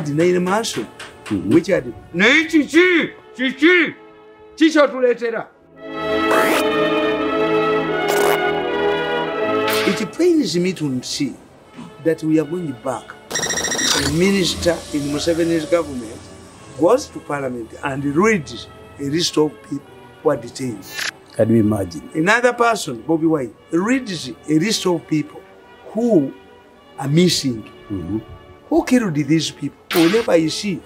baadineine maaso wekyati naye kiki kiki kikyotuleetera It pains me to see that we are going back. A minister in Museveni's government goes to parliament and reads a list of people who are detained. Can you imagine? Another person, Bobby White, reads a list of people who are missing. Mm -hmm. Who killed these people? whenever you see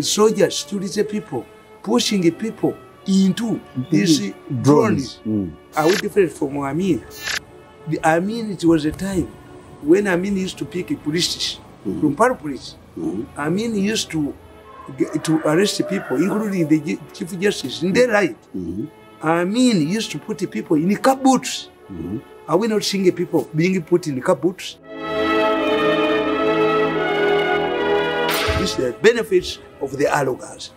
soldiers, to the people, pushing the people into these drones, mm. are we different from Amin? The Amin, it was a time when Amin used to pick police mm. from Paru police. Mm. Amin used to to arrest people, including the chief justice, in their right. Mm-hmm. Amin used to put people in the car boots. Mm-hmm. Are we not seeing people being put in the car boots? is the benefits of the allogers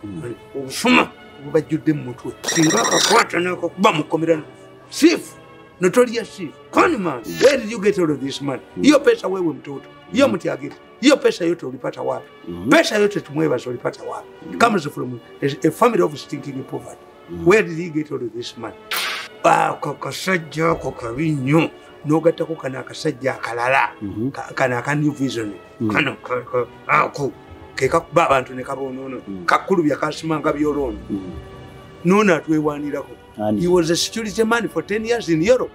obusuma bubajjudde mu mutwe singa akakwata nakakuba chief notorious chief conman where did you get all of this money hmm. hiyo pesa wewe mtoto hiyo hmm. mtiagiri hiyo pesa yote ulipata wapi hmm. pesa yote tumwebaza ulipata wapi comes from a family of stinking poverty where did he get all of this money Ah, kasajja ako kabi nnyo nogattako kano akasajja akalala kano akanivision kano ako ah, kekakuba abantu nekabonono mm. kakulu byakasimanga byolono mm. nono atwewanirako he was a security man for 10 years in europe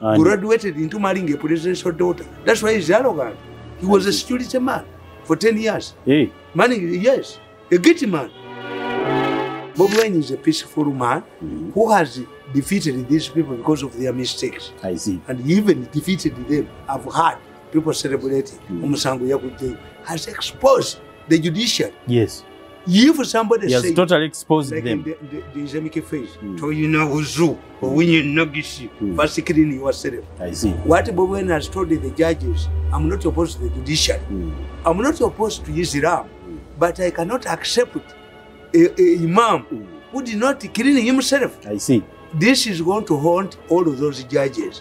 Ani. graduated into maringa presidential daughter thats why he's arrogant he was a security man for 10 years hey. maning yes a git man bob wen is a peaceful man mm. who has defeated these people because of their mistakes I see. and even defeated them have had people celebrating mm. omusango mm. yakujeyo has exposed the judiciary. Yes. If somebody yes, says, totally exposed like them. In the, the, the Islamic faith, mm. toyina wuzu, owinye nagishi, mm. first clean yourself. I see. What Bowen has told the judges, I'm not opposed to the judiciary. Mm. I'm not opposed to Islam, mm. but I cannot accept a, a imam mm. who did not clean himself. I see. This is going to haunt all of those judges.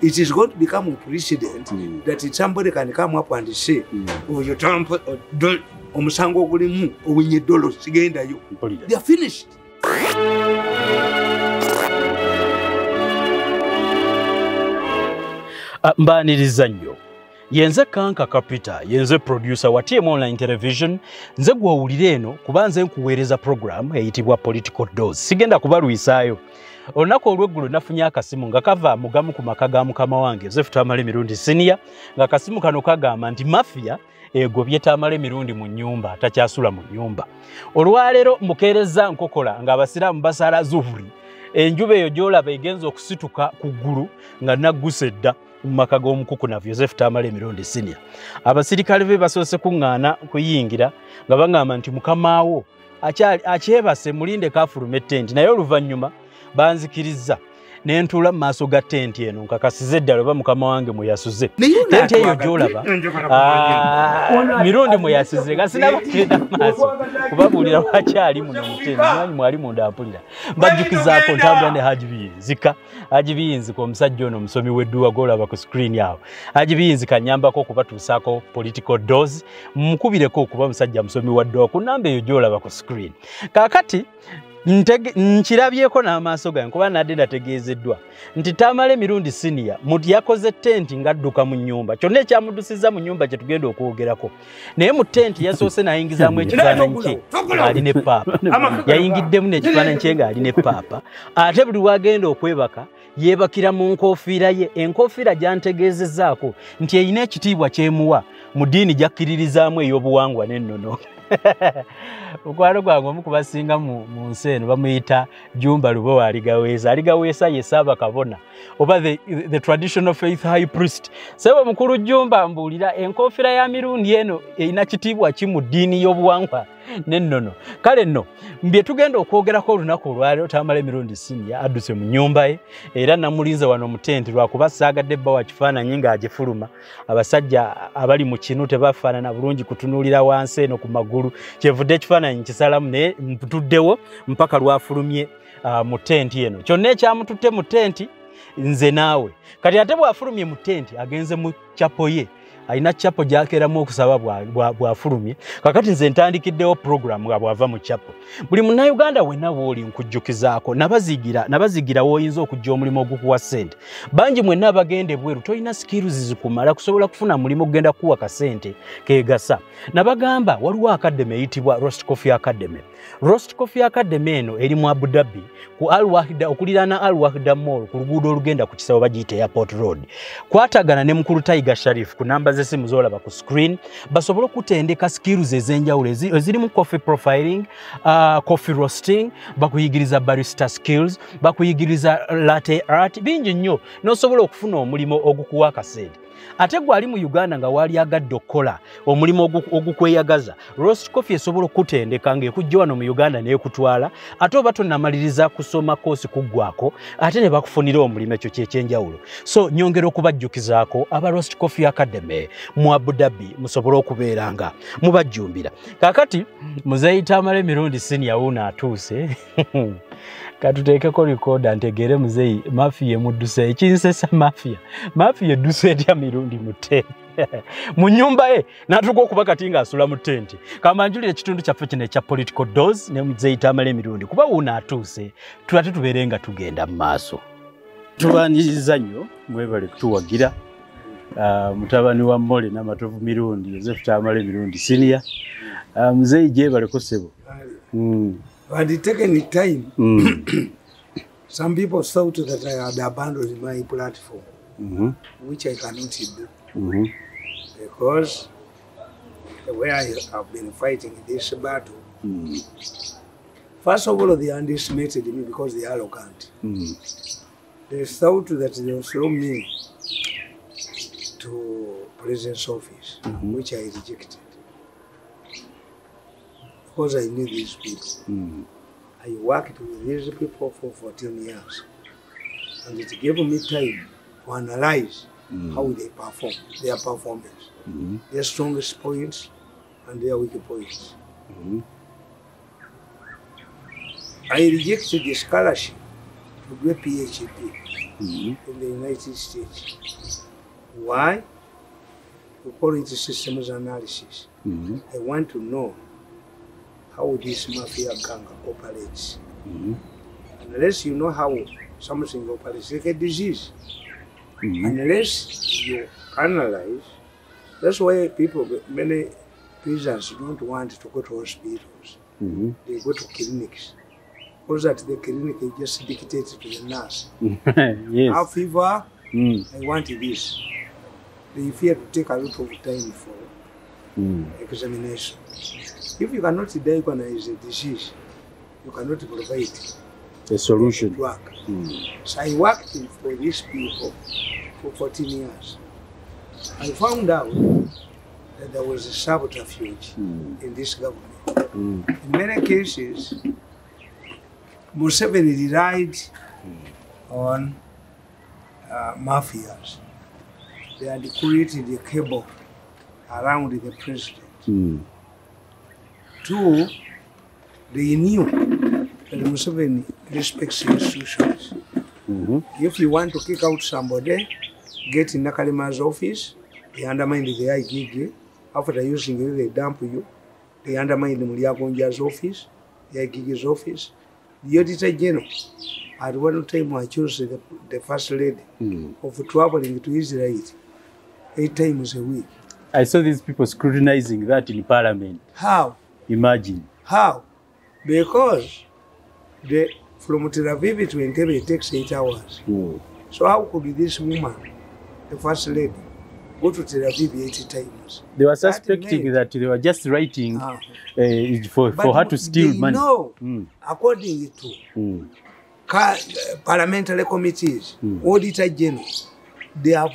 it is going to become a precedent mm. that somebody can come up and say mm. oh, Trump, oh, don't, omusango ogulimu owinya edolo sigendayo theyare finished uh, mbaniriza nnyo yenze kanka kapita yenze producer wa tm online television nze gwowulire eno kuba nze nkuweereza program eyitibwa political dos sigenda kubalwisaayo olunaku olweggulu nafunye akasimu nga kava mugamu ku maka ga mukama wange zefu twamala emirundi siniya nga akasimu kano kagamba nti mafiya egobye tamala emirundi mu nyumba takyasula mu nyumba olwaleero mukeereza nkokola ngaabasiraamu basala zuhuri enjuba eyo gyolaba egenza okusituka ku ggulu nga naggusa edda mu maka g'omukuku nav yosefu tamala emirundi siniya abasirikale be basoose kuŋŋaana kuyingira nga bagamba nti mukamaawo akyebase mulinde kafuluma ettenti naye oluvannyuma banzikiriza nentula mu maaso ga tenti eno nkakasize eddala oba mukama wange mweyasuze tenti eyo gyolaba ah, mirundi mweyasuze kasinabakenda maaso kubabuulira wakyali muno mutemumanyi mwali mundampulira mbajjukizaako ntambula ne haji biyinzika haji biyinzika omusajja ono omusomi wedduwa golaba ku sikuriini awo haji biyinzika nyambako okubatuusaako political dose mumukubireko okuba musajja musomi wa ddowa ku namba eyo gyolaba ku sikuriini kaakati nkirabyeko n'amaaso gange kuba nadde nategeezeddwa nti taamala emirundi siniya yakoze tenti ngadduka mu nyumba kyonna ekyamuddusizza mu nyumba kyetugenda okwogerako naye mu tenti yasoose n'ayingizaamu ekifaananyi kye ng'ali ne paapa yayingiddemu n'ekifaananyi kye ng'ali ne paapa ate buli wagenda okwebaka yeebakira mu nkofiira ye enkofiira gyantegeezezzaako nti erina ekitiibwa kyemuwa mu ddiini gyakkiririzaamu ey'obuwangwa n'ennono mukwano gwange omu kubasinga mu nsi eno bamuyita jumba lubowa aligaweesa aligaweesa ye saaba kabona oba the, the traditional faith high priest seba mukulu jumba mbuulira enkofira ya mirundi eno erina kitiibwa ki mu ddiini y'obuwangwa nennono kale nno mbye tugenda okwogerako olunaku olwaliro tamala emirundi siniya adduse mu nyumba ye era namulinze wano mutente lwakuba saagadde ebbawa kifaananyi ng'agifuluma abasajja abali mu kinu tebafaanana bulungi kutunuulira wansi eno ku magulu kyevudde ekifaananyi nkisalamu naye mputuddewo mpaka lwafulumye mu tenti eno kyonna ekyamututte mu tenti nze naawe kati ate bwafulumye mu tenti agenze mu kyapo ye alina chapo gyakeramu okusaba bwafulumye kakati nze ntandikiddewo program nga bwava mu chapo buli munnayuganda wenna bwoli nkujjukizaako nabazigira woyinza okujja omulimu ogukuwa ssente bangi mwenna abagende bweru tolina skills zikumala kusobola kufuna mulimu ogugenda kukuwa kasente kegasa nabagamba waliwo academy eyitibwa rost coffee academy rost coffee academy eno eri mu abu dhabi ku alwahida okulirana alwahida mall ku luguudo olugenda ku kisawo bagiyita airport road kwatagana ne mukulu taiga sharif ku namba zesimu zolaba ku screen basobole okutendeka skills ezenjawulo ezirimu coffee profiling uh, coffee roasting bakuyigiriza barrister skills bakuyigiriza late art bingi nnyo nosobola okufuna omulimu ogukuwa akasente ate gwe ali mu uganda nga waali agadde okukola omulimu ogukweyagaza rost coffe esobola okutendeka ngaekujja wano mu uganda neyekutwala ate oba tonnamaliriza kusoma koosi kuggwako ate ne bakufunira omulimu ekyo kyekyenjawulo so nyongera okubajjukizaako aba rost coffe academy mu abudabi musobole okubeera nga mubajjumbira kakati muzeyitamala emirundi siniyawuuno atuuse katuteekeko likoda ntegere muzeyi mafiya emudduse ekinsesa mafiya mafiya edduse etya mirundi mute mu nyumba ye n'atuka okuba kati ng'asula mu tenti kamanjulira ekitundu kyaffe kino ekya political dos ne muzeyi tamala emirundi kuba wuuno atuuse tulate tubeere nga tugenda mu maaso tulwaniriza nnyo mwebale kutuwagira mutabani wa mole namatovu mirundi yosefu tamala emirundi sinia muzeyi gyebalekosebo But it taken time. Mm. Some people thought that I had abandoned my platform, mm -hmm. which I cannot do. Mm -hmm. Because where I have been fighting this battle, mm. first of all, they underestimated me because they are arrogant. Mm. They thought that they will throw me to president's office, -hmm. which I rejected. because I knew these people. Mm. I worked with these people for 14 years. And it gave me time to analyze mm. how they perform, their performance, mm. their strongest points and their weak points. Hmm. I rejected the scholarship to go a PhD hmm. in the United States. Why? To call it systems analysis. Hmm. I want to know how this mafia gang operates. Mm-hmm. Unless you know how something operates, like a disease. Mm-hmm. Unless you analyze, that's why people, many prisoners don't want to go to hospitals. Mm-hmm. They go to clinics. Because at the clinic, they just dictate to the nurse. yes. Have fever, mm. I want this. They fear to take a lot of time for mm. examination. If you cannot diagnose a disease, you cannot provide a solution. Work. Mm. So I worked for these people for 14 years. I found out that there was a subterfuge mm. in this government. Mm. In many cases, Museveni relied hmm. on uh, mafias. They had created a cable around the president. Hmm. to renew that Museveni respects institutions. Mm -hmm. If you want to kick out somebody, get in Nakalima's office, they undermine the IGG. After using it, they dump you. They undermine Muliagonja's office, the IGG's office. The editor general, at one time I chose the, the first lady mm. of traveling to Israel eight times a week. I saw these people scrutinizing that in parliament. How? Imagine. How? Because the from Tel Aviv to Entebbe it takes eight hours. Mm. So how could this woman, the first lady, go to Tel Aviv eight times? They were suspecting that, that they were just writing ah. uh, for, for her to steal they money. No, mm. according to mm. Car, uh, eh, parliamentary committees, mm. auditor general, they have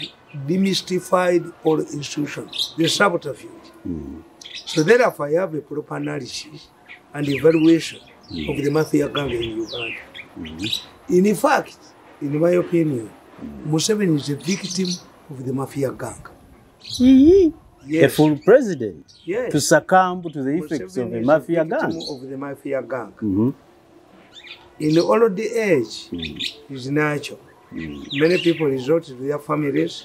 demystified all institutions, They sabotage subterfuge. Mm. So therefore, I have a proper analysis and evaluation mm. of the mafia gang in Uganda. Mm. Mm-hmm. In fact, in my opinion, mm. Museveni is a victim of the mafia gang. Mm-hmm. Yes. A full president yes. to succumb to the effects of the mafia gang. Of the mafia gang. Mm-hmm. In all the age, mm. Mm-hmm. is natural. Mm. Many people resort to their families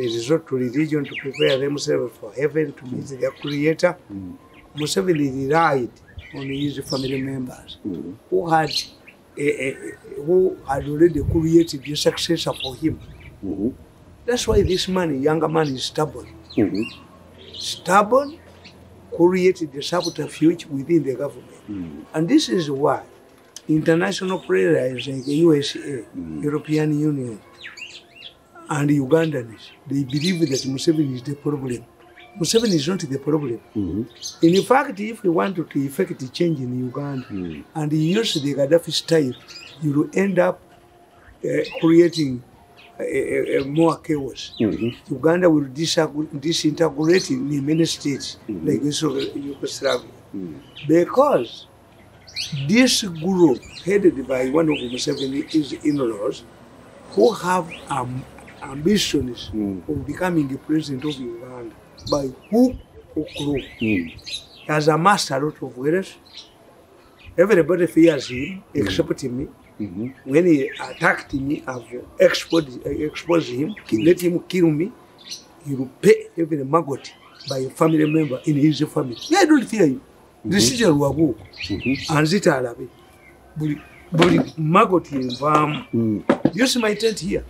They resort to religion to prepare themselves for heaven, to meet their creator. Mm. Museveni relied on his family members mm. who had a, eh, a, eh, who had already created a successor for him. Mm -hmm. That's why this man, younger man, is stubborn. Mm -hmm. Stubborn, created a subterfuge within the government. Mm. And this is why international players like the USA, European Union, and Ugandans, they believe that Museveni is the problem. Museveni is not the problem. Mm-hmm. In fact, if you want to effect a change in Uganda mm-hmm. and you use the Gaddafi style, you will end up uh, creating uh, uh, uh, more chaos. Mm-hmm. Uganda will disintegrate in many states mm-hmm. like Yugoslavia mm-hmm. because this group headed by one of Museveni's in-laws who have um, ambitions mm. of becoming the president of Uganda by hook or crook. Mm. He has amassed a lot of wealth. Everybody fears him hmm. except mm. me. Mm -hmm. When he attacked me, I've exposed, uh, exposed him, kill hmm. let him kill me. He will pay every maggot by a family member in his family. Yeah, I don't fear him. Mm -hmm. Decision will go. Mm-hmm. And Zita will be. But maggot in Vam. Use hmm. my tent here.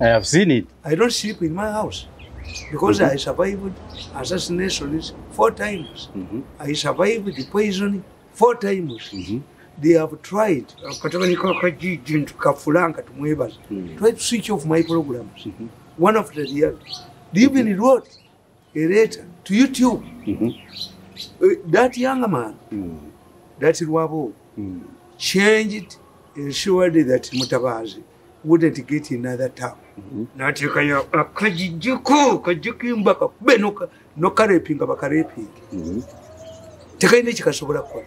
I have seen it. I don't sleep in my house because mm-hmm. I survived assassinations four times. Mm-hmm. I survived the poisoning four times. Mm-hmm. They have tried kataka nikaka kijintu kafulanga tumwebaza mm-hmm. tried to switch off my programs mm-hmm. one after the other. They even wrote a letter to YouTube. Mm-hmm. Uh, that young man, mm-hmm. that Rwabo, mm-hmm. changed it, ensured that Mutabazi wouldn't get another term. Mm-hmm. natekayo akajijuko uh, kajukimba kakube nokarepinga bakarepinga mm-hmm. tekaine kikasobola kukola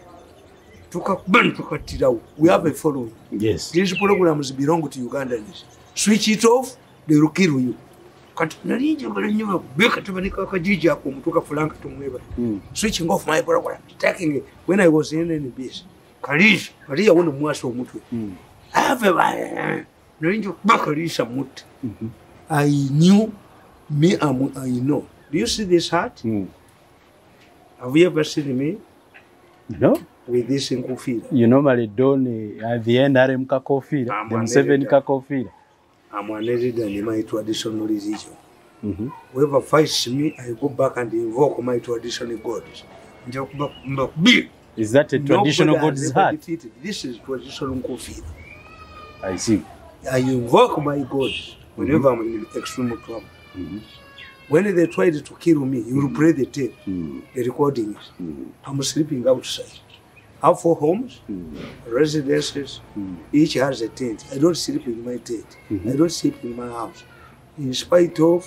tukakuba ntukatirawo we have a following these programs belong to ugandans switch it off they will kill you kalijambalanyo bekatabanika kajijako omutu kafulanga tumweba mm. switching off my program taking it when i was in nbs kalij kalija wona mwasi omutwe Mm-hmm. I knew, me, I'm, I know. Do you see this hat Mm. Have you ever seen me? No. With this in kofira. You normally don't, uh, at the end, are RM kakofira, the Museveni kakofira. I'm an editor in my traditional religion. Mm-hmm. Whoever fights me, I go back and invoke my traditional gods. Is that a traditional no god's heart? This is traditional kofira. I see. I invoke my God whenever mm -hmm. I'm in extreme trouble. Mm -hmm. When they tried to kill me, you will play the tape, mm the recording. Mm I'm sleeping outside. I have four homes, mm residences, mm each has a tent. I don't sleep in my tent. Mm -hmm. I don't sleep in my house. In spite of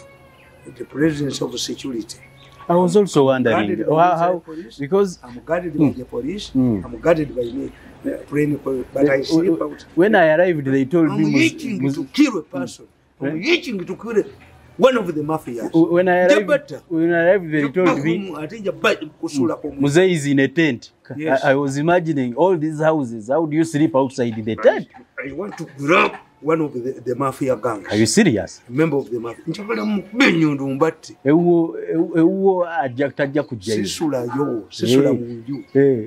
the presence of security, I was also wondering how, how because I'm guarded mm. by the police, mm. I'm guarded by me. plane kwa Batayishipa. When I arrived, they told me... I'm reaching to kill a person. I'm reaching to kill one of the mafias. When I arrived, when I arrived they told me... Muzei mm. is in a tent. Yes. I, I was imagining all these houses. How do you sleep outside the tent? I, I want to grab one of the, the mafia gangs. Are you serious? A member of the mafia. Nchapala mbenyo ndo mbati. Ewo, ewo, ajakta ajakujaya. Sisula yo, sisula mungu. Hey.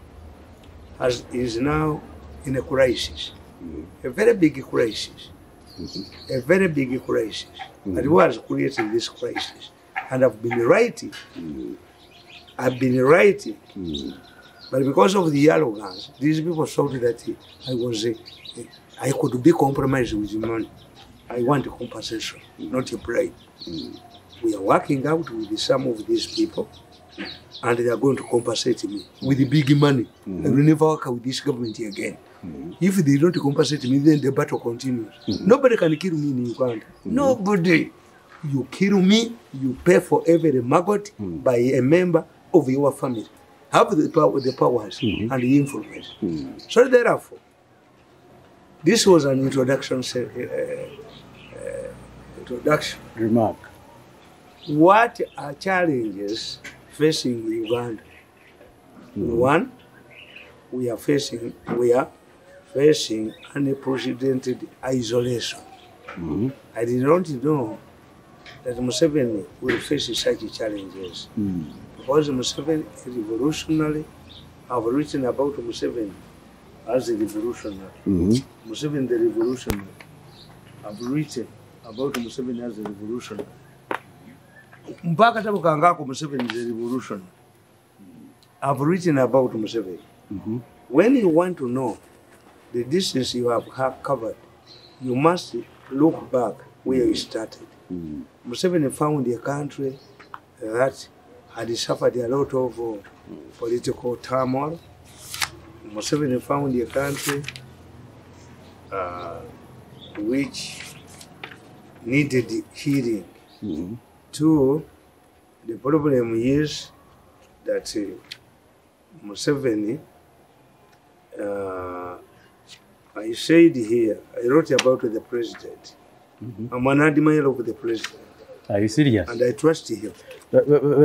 has, is now in a crisis, a very big crisis, mm-hmm. a very big crisis. Mm-hmm. And who has created this crisis? And I've been writing, mm-hmm. I've been writing. But because of the arrogance, these people thought that I was, I could be compromised with money. I want compensation, not a bribe. We are working out with some of these people. and they are going to compensate me with the big money. Mm mm-hmm. I will never work with this government again. Mm If they don't compensate me, then the battle continues. Mm Nobody can kill me in Uganda. Mm Nobody. You kill me, you pay for every maggot mm by a member of your family. Have the power, the powers mm and the influence. Mm So therefore, this was an introduction, uh, uh, uh introduction remark. What are challenges facing Uganda. Mm. One, we are facing we are facing unprecedented isolation. Mm. I did not know that Museveni will face such challenges. Mm. Because Museveni revolutionary, I've written about Museveni as a revolutionary. mm Museveni the revolutionary. I've written about Museveni as a revolutionary. mpaka tabu kangako Museveni is a revolution. I've written about Museveni. Mm-hmm. When you want to know the distance you have, have covered, you must look back where you mm. started. Mm. Museveni found a country uh, that had suffered a lot of uh, mm. political turmoil. Museveni found a country uh, which needed healing. Mm-hmm. Two, the problem is that uh, Museveni, uh, I said here, I wrote about the president. Mm-hmm. I'm an admirer of the president. Are you serious? And I trust him. The,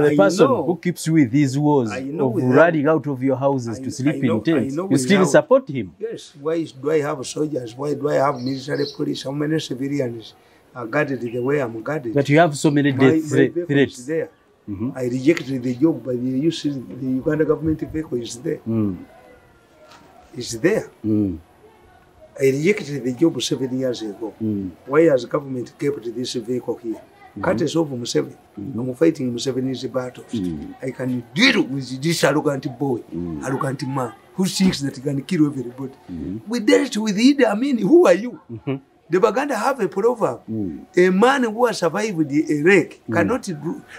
the person know, who keeps you with these wars of running out of your houses I, to sleep know, in tents, you still support him? Yes. Why do I have soldiers? Why do I have military police? How many civilians? are guarded the way I'm guarded. But you have so many death my, my threats. Is there. Mm -hmm. I rejected the job, but the, you see, the Uganda government vehicle is there. Mm. It's there. Mm. I rejected the job seven years ago. Mm. Why has the government kept this vehicle here? Mm-hmm. Cut us off Museveni. No more fighting Museveni is a battle. Mm. I can deal with this arrogant boy, mm. arrogant man, who thinks that he can kill everybody. Mm. We dealt with Idi Amin. Who are you? Mm -hmm. The Baganda have a proverb. Mm. A man who has survived a lake mm. cannot,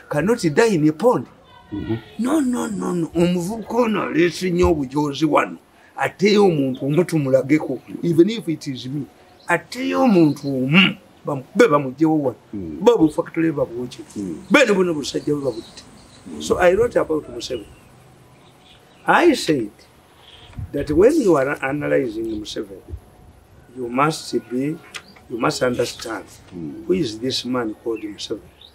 cannot die in a pond. Mm-hmm. No, no, no, no. Omuvuka ono aleese nnyo obujoozi wano. Ateeyo omuntu omu tumulageko. Even if it is me. Ateeyo omuntu omu. Be bamuggyewo wano. Mm. Be obufa katole babwokye. Mm. Be ne buno busajja bwe babutte. So I wrote about Museveni. I said that when you are analyzing Museveni, you must be, you must understand who is this man called Museveni.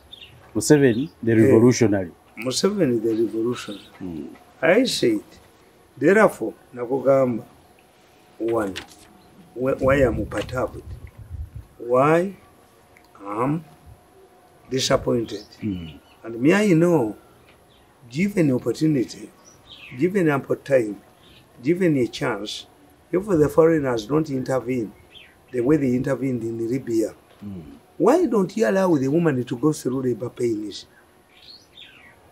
Museveni the eh, revolutionary. Museveni the revolutionary. I said, therefore nakugamba one why I'm perturbed, why I'm disappointed. Mm. And me, I know, given opportunity, given ample time, given a chance, if the foreigners don't intervene the way they intervened in Libya, mm. why don't you allow the woman to go through labor pains?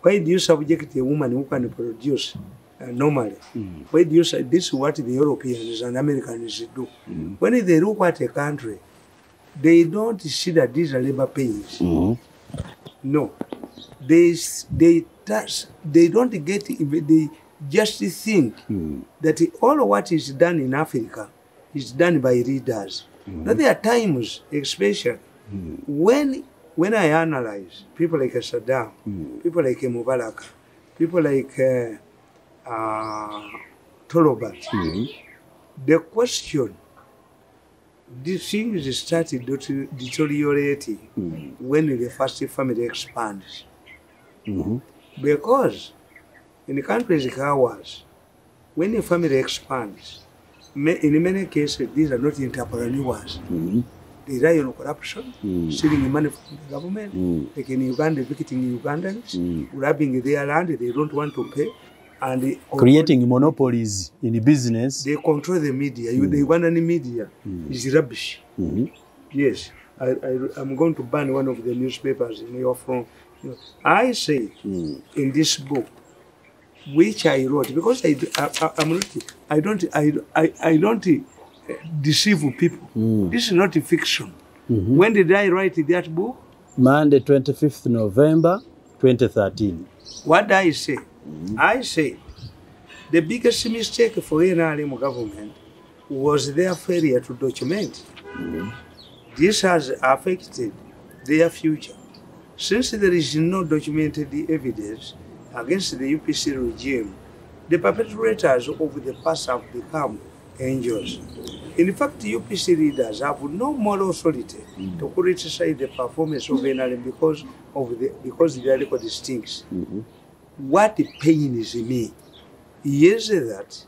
Why do you subject a woman who can produce uh, normally? Mm. Why do you say this is what the Europeans and Americans do? Mm. When they look at a country, they don't see that these are labor pains. Mm. No. They, they, they don't get, they, just think mm. that all what is done in Africa is done by readers. Mm. Now there are times, especially mm. when when I analyze people like Saddam, mm-hmm. people like Mubarak, people like uh, uh, Tolobat, the question these things started deteriorating when the first family expands. -hmm. Because in the countries like ours, when a family expands, in many cases, these are not entrepreneurs. Mm-hmm. They rely on corruption, mm. stealing money from the government, mm. like in Uganda, victiming Ugandans, mm. grabbing their land they don't want to pay. And creating monopolies in the business. They control the media. Mm. The Ugandan media mm. is rubbish. Mm-hmm. Yes, I, I, I'm going to ban one of the newspapers in your phone. I say mm. in this book, which I wrote because I, I am not I don't I, I, I don't eh, deceive people. Mm. This is not a fiction. Mm-hmm. When did I write that book? Monday, 25th November, 2013. What did I say? Mm-hmm. I say the biggest mistake for NRM government was their failure to document. Mm-hmm. This has affected their future. Since there is no documented evidence, against the UPC regime, the perpetrators of the past have become angels. In fact, UPC leaders have no moral authority mm. to criticize the performance of NRM because of the because the record stinks. Mm-hmm. What pain is in me is that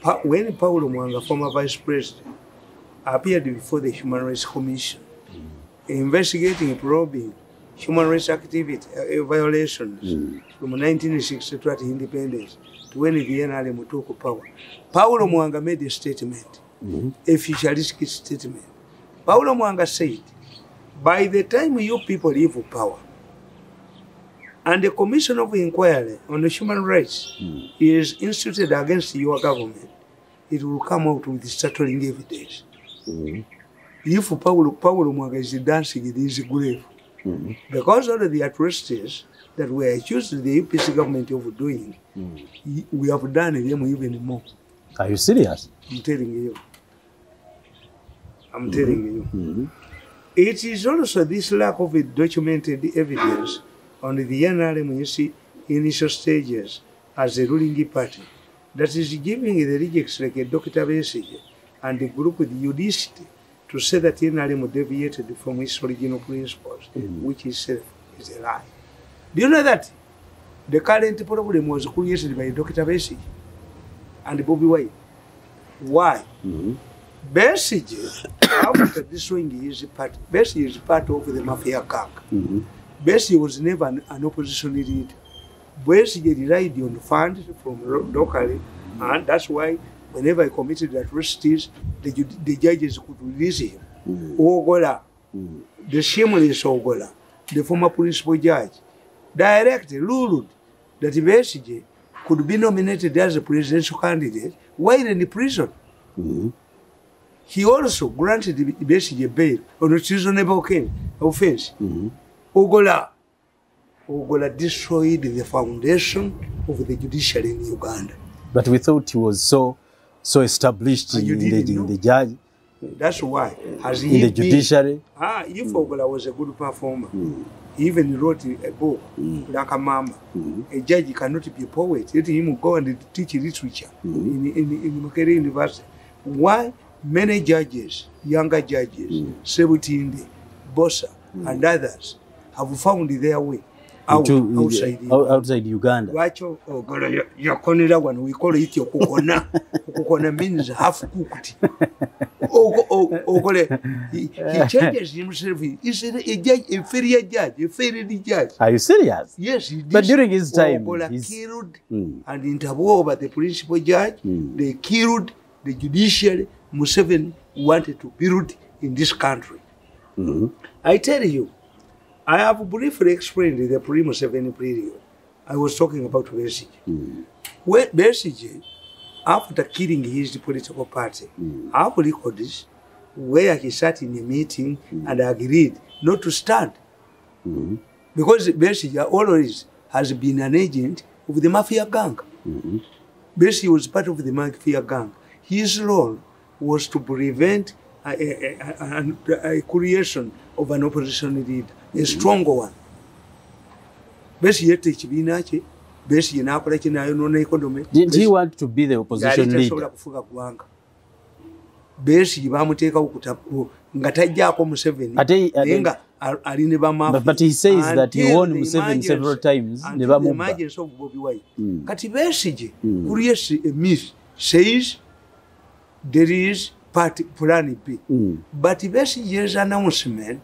pa- when Paul Mwanga, former vice president, appeared before the Human Rights Commission, mm. investigating, probing, human rights activity uh, eh, eh, violations mm. from 1962 to independence to when Vienna took power. Paulo Mwanga made a statement, mm. hmm a futuristic statement. Paulo Mwanga said, by the time you people leave power, and the Commission of Inquiry on the Human Rights mm. is instituted against your government, it will come out with startling evidence. Mm. hmm If Paulo, Paulo Mwanga is dancing in his grave, Mm. Because of the atrocities that we accused the APC government of doing, mm. we have done them even more. Are you serious? I'm telling you. I'm mm telling you. Mm-hmm. It is also this lack of documented evidence on the NRMC initial stages as a ruling party that is giving the rejects like a Dr. message and the group the judiciary to say that NRM deviated from its original principles, mm. which itself is a lie. Do you know that the current problem was created by Dr. Besig and Bobby White? Why? Mm. Mm-hmm. Besig, after destroying his party, Besig is part of the mafia gang. Mm-hmm. Besig was never an, an opposition leader. Besig relied on funds from locally, mm. and that's why whenever he committed atrocities, the, the judges could release him. Mm. Ogola, mm. the shameless Ogola, the former principal judge, directly ruled that Besigye could be nominated as a presidential candidate while in prison. Mm. He also granted Besigye bail on a treasonable offense. Mm. Ogola, Ogola destroyed the foundation of the judiciary in Uganda. But we thought he was so so established in the, in the judge That's why. Has he the judiciary? ah, Ifogola mm. was a good performer. Mm. He even wrote a book, mm. like a mama. Mm. A judge cannot be a poet. Let him go and teach literature mm. in, in, in Mukere University. Why many judges, younger judges, mm. Sebutinde, Bosa, mm. and others have found their way outside Uganda. Wacho ogolo yakonera wano we call it okukona. Okukona means half cooked. Ogole he changes himself. Is it a judge, a fairy judge, a fairy judge? Are you serious? Yes, he did. But during his time, Ogola killed mm. and interwove by the principal judge, mm. they killed the judiciary. Museveni wanted to build in this country. Mm -hmm. I tell you. I have briefly explained the previous Seven period. I was talking about Besigye. Mm. Where Besigye, after killing his political party, mm. have recorded where he sat in a meeting mm. and agreed not to stand. Mm. Because Besigye always has been an agent of the mafia gang. mm mm-hmm. Besigye was part of the mafia gang. His role was to prevent a, a, a, a creation of an opposition leader. estrongo mm. one besiyete ekibiina kye besiye nakola ki nayonona ekondome tasobola kufuga ggwanga besiye bamuteekawo kutau nga tajjaako museveni naye nga ali ne bamaaobubobiwai kati besije hmm. kurie emis says there is part plan p mm. but besije is announcement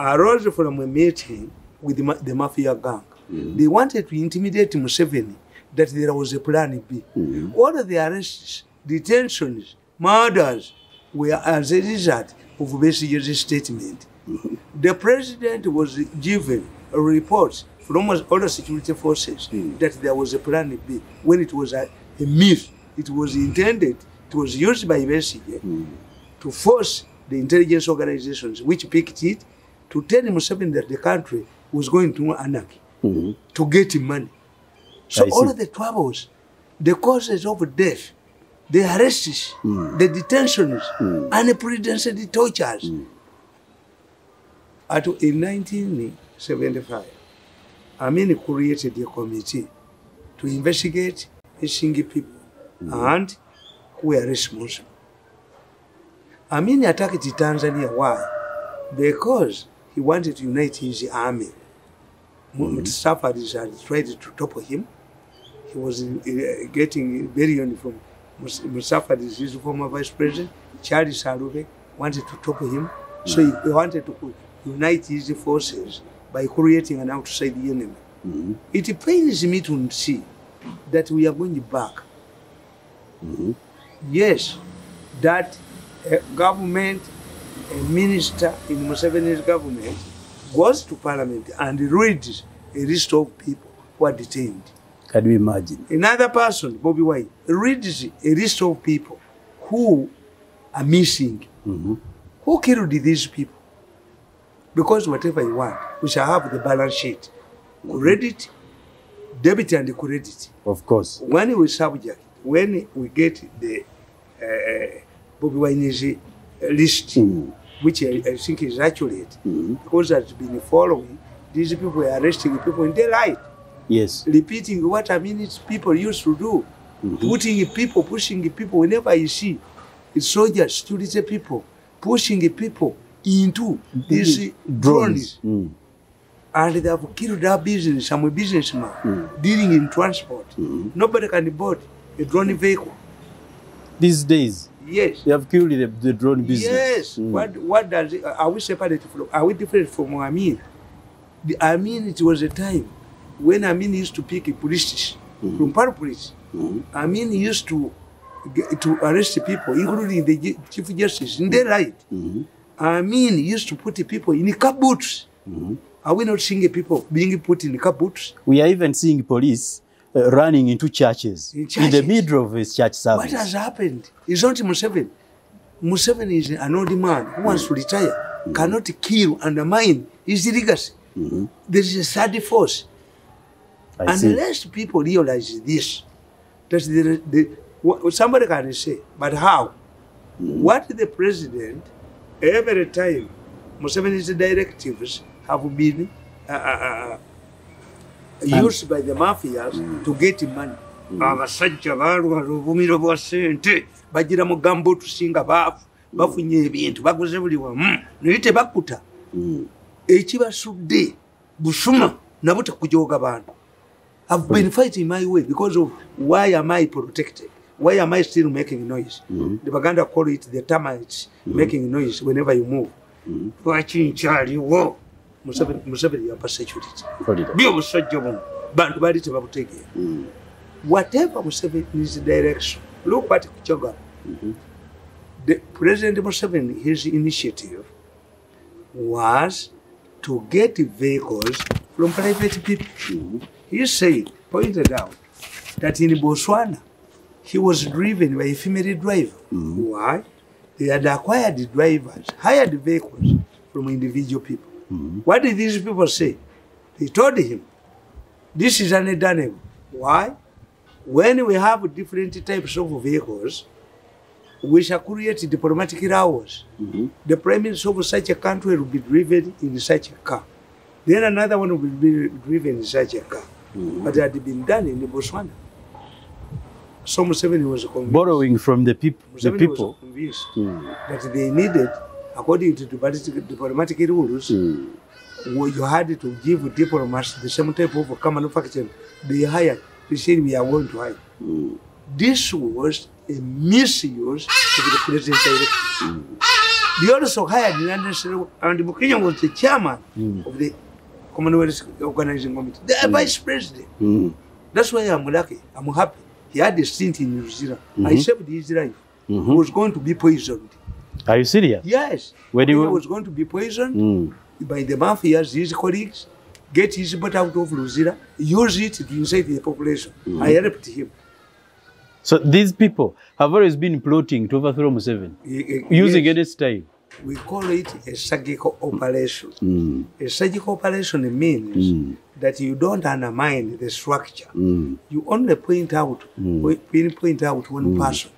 arose from a meeting with the, the mafia gang. Mm. They wanted to intimidate Museveni that there was a plan B. Mm. All the arrests, detentions, murders were as a result of Besigye's statement. Mm. The president was given a report from all the security forces mm. that there was a plan B when it was a, a myth. It was intended, it was used by Besigye mm. to force the intelligence organizations which picked it to tell Museveni that the country was going to anarchy mm -hmm. to get money. So all of the troubles, the causes of death, the arrests, mm. the detentions, mm. and the prudence the tortures. Mm. At, in 1975, Amin created a committee to investigate the Singi people mm. and who were responsible. Amin attacked Tanzania. Why? Because He wanted to unite his army. Mm-hmm. Muhammad mm-hmm. Safaris had tried to topple him. He was uh, getting very from Musafaris, his former vice president, Charlie Salove, wanted to topple him. Mm-hmm. So he, mm-hmm. wanted to unite his forces by creating an outside enemy. Mm-hmm. It pains me to see that we are going back. Mm-hmm. Yes, that uh, government a minister in Museveni's government goes to parliament and reads a list of people who are detained. Can you imagine? Another person, Bobby Wine, reads a list of people who are missing. Mm-hmm. Who killed these people? Because whatever you want, we shall have the balance sheet. Credit, debit and credit. Of course. When we subject, when we get the uh, Bobby Wine's listing, which I, I think is accurate mm-hmm. because has been following. These people are arresting people in daylight. Yes. Repeating what Aminis people used to do. Mm-hmm. Putting people, pushing people whenever you see soldiers, security people, pushing people into these mm-hmm. drones. Mm-hmm. And they have killed our business. I'm a businessman mm-hmm. dealing in transport. Mm-hmm. Nobody can board a drone vehicle. These days, Yes. They have killed the, the drone business. Yes. Mm. What, what does it, are we separate from? Are we different from Amin? The Amin, it was a time when Amin used to pick police mm. from Paru police. Mm. Amin used to to arrest people, including the chief justice, in their right. Mm-hmm. Amin used to put people in car boots. Mm-hmm. Are we not seeing people being put in car boots? We are even seeing police uh, running into churches in, churches in the middle of his church service. What has happened? Is not Museveni. Museveni is an old man who mm. wants to retire, mm. cannot kill, undermine his legacy. Mm-hmm. There is a third force. I Unless see. people realize this, that the, the, somebody can say, but how? Mm. What the president, every time Museveni's directives have been. Uh, uh, uh, used by the mafias mm. to get money mm. abasajja balwala obumiro bwa sente bagira mugambo otusinga baafu mm. bafunye ebintu baguze buli wamu naye tebakuta mm. ekibasudde busuma nabo tekujooga bantu have been fighting my way because of why am i protected why am i still making noise the baganda call it the termit making noise whenever you move lwaki nkyaliwo museveni yampaseekyulira byo obusajja bumu bantu baali tebabutegeera hmm. whateve museveni's direction lokwati kukyagala hmm. president museveni his initiative was to get vehicles from private people hmm. he said pointed out that in boswana he was driven by efemary driver mm -hmm. why they had acquired drivers hired vehicles from individual people Mm. What did these people say? They told him, this is an Edanem. Why? When we have different types of vehicles, we shall create diplomatic rows. Mm-hmm. The prime minister of such a country will be driven in such a car. Then another one will be driven in such a car. Mm-hmm. But that had been done in Botswana. Some Seven was convinced. Borrowing from the, peop- the people. Was convinced mm. that they needed according to diplomatic rules, mm. you had to give diplomats the same type of manufacturing they hired. They said we are going to hire. Mm. This was a misuse of the president's directive. Mm. They also hired Nandesere, and Bukenya was the chairman mm. of the Commonwealth Organizing Committee, the mm. vice president. Mm. That's why I'm lucky, I'm happy. He had a stint in New Zealand. Mm -hmm. I saved his life. Mm -hmm. He was going to be poisoned. Are you serious? Yes. When he was going to be poisoned mm. by the mafias, his colleagues, get his boat out of Luzira, use it to save the population. Mm. I helped him. So these people have always been plotting to overthrow Museveni, uh, using yes. any style. We call it a surgical operation. Mm. A surgical operation means mm. that you don't undermine the structure. Mm. You only point out, mm. point out one mm. person.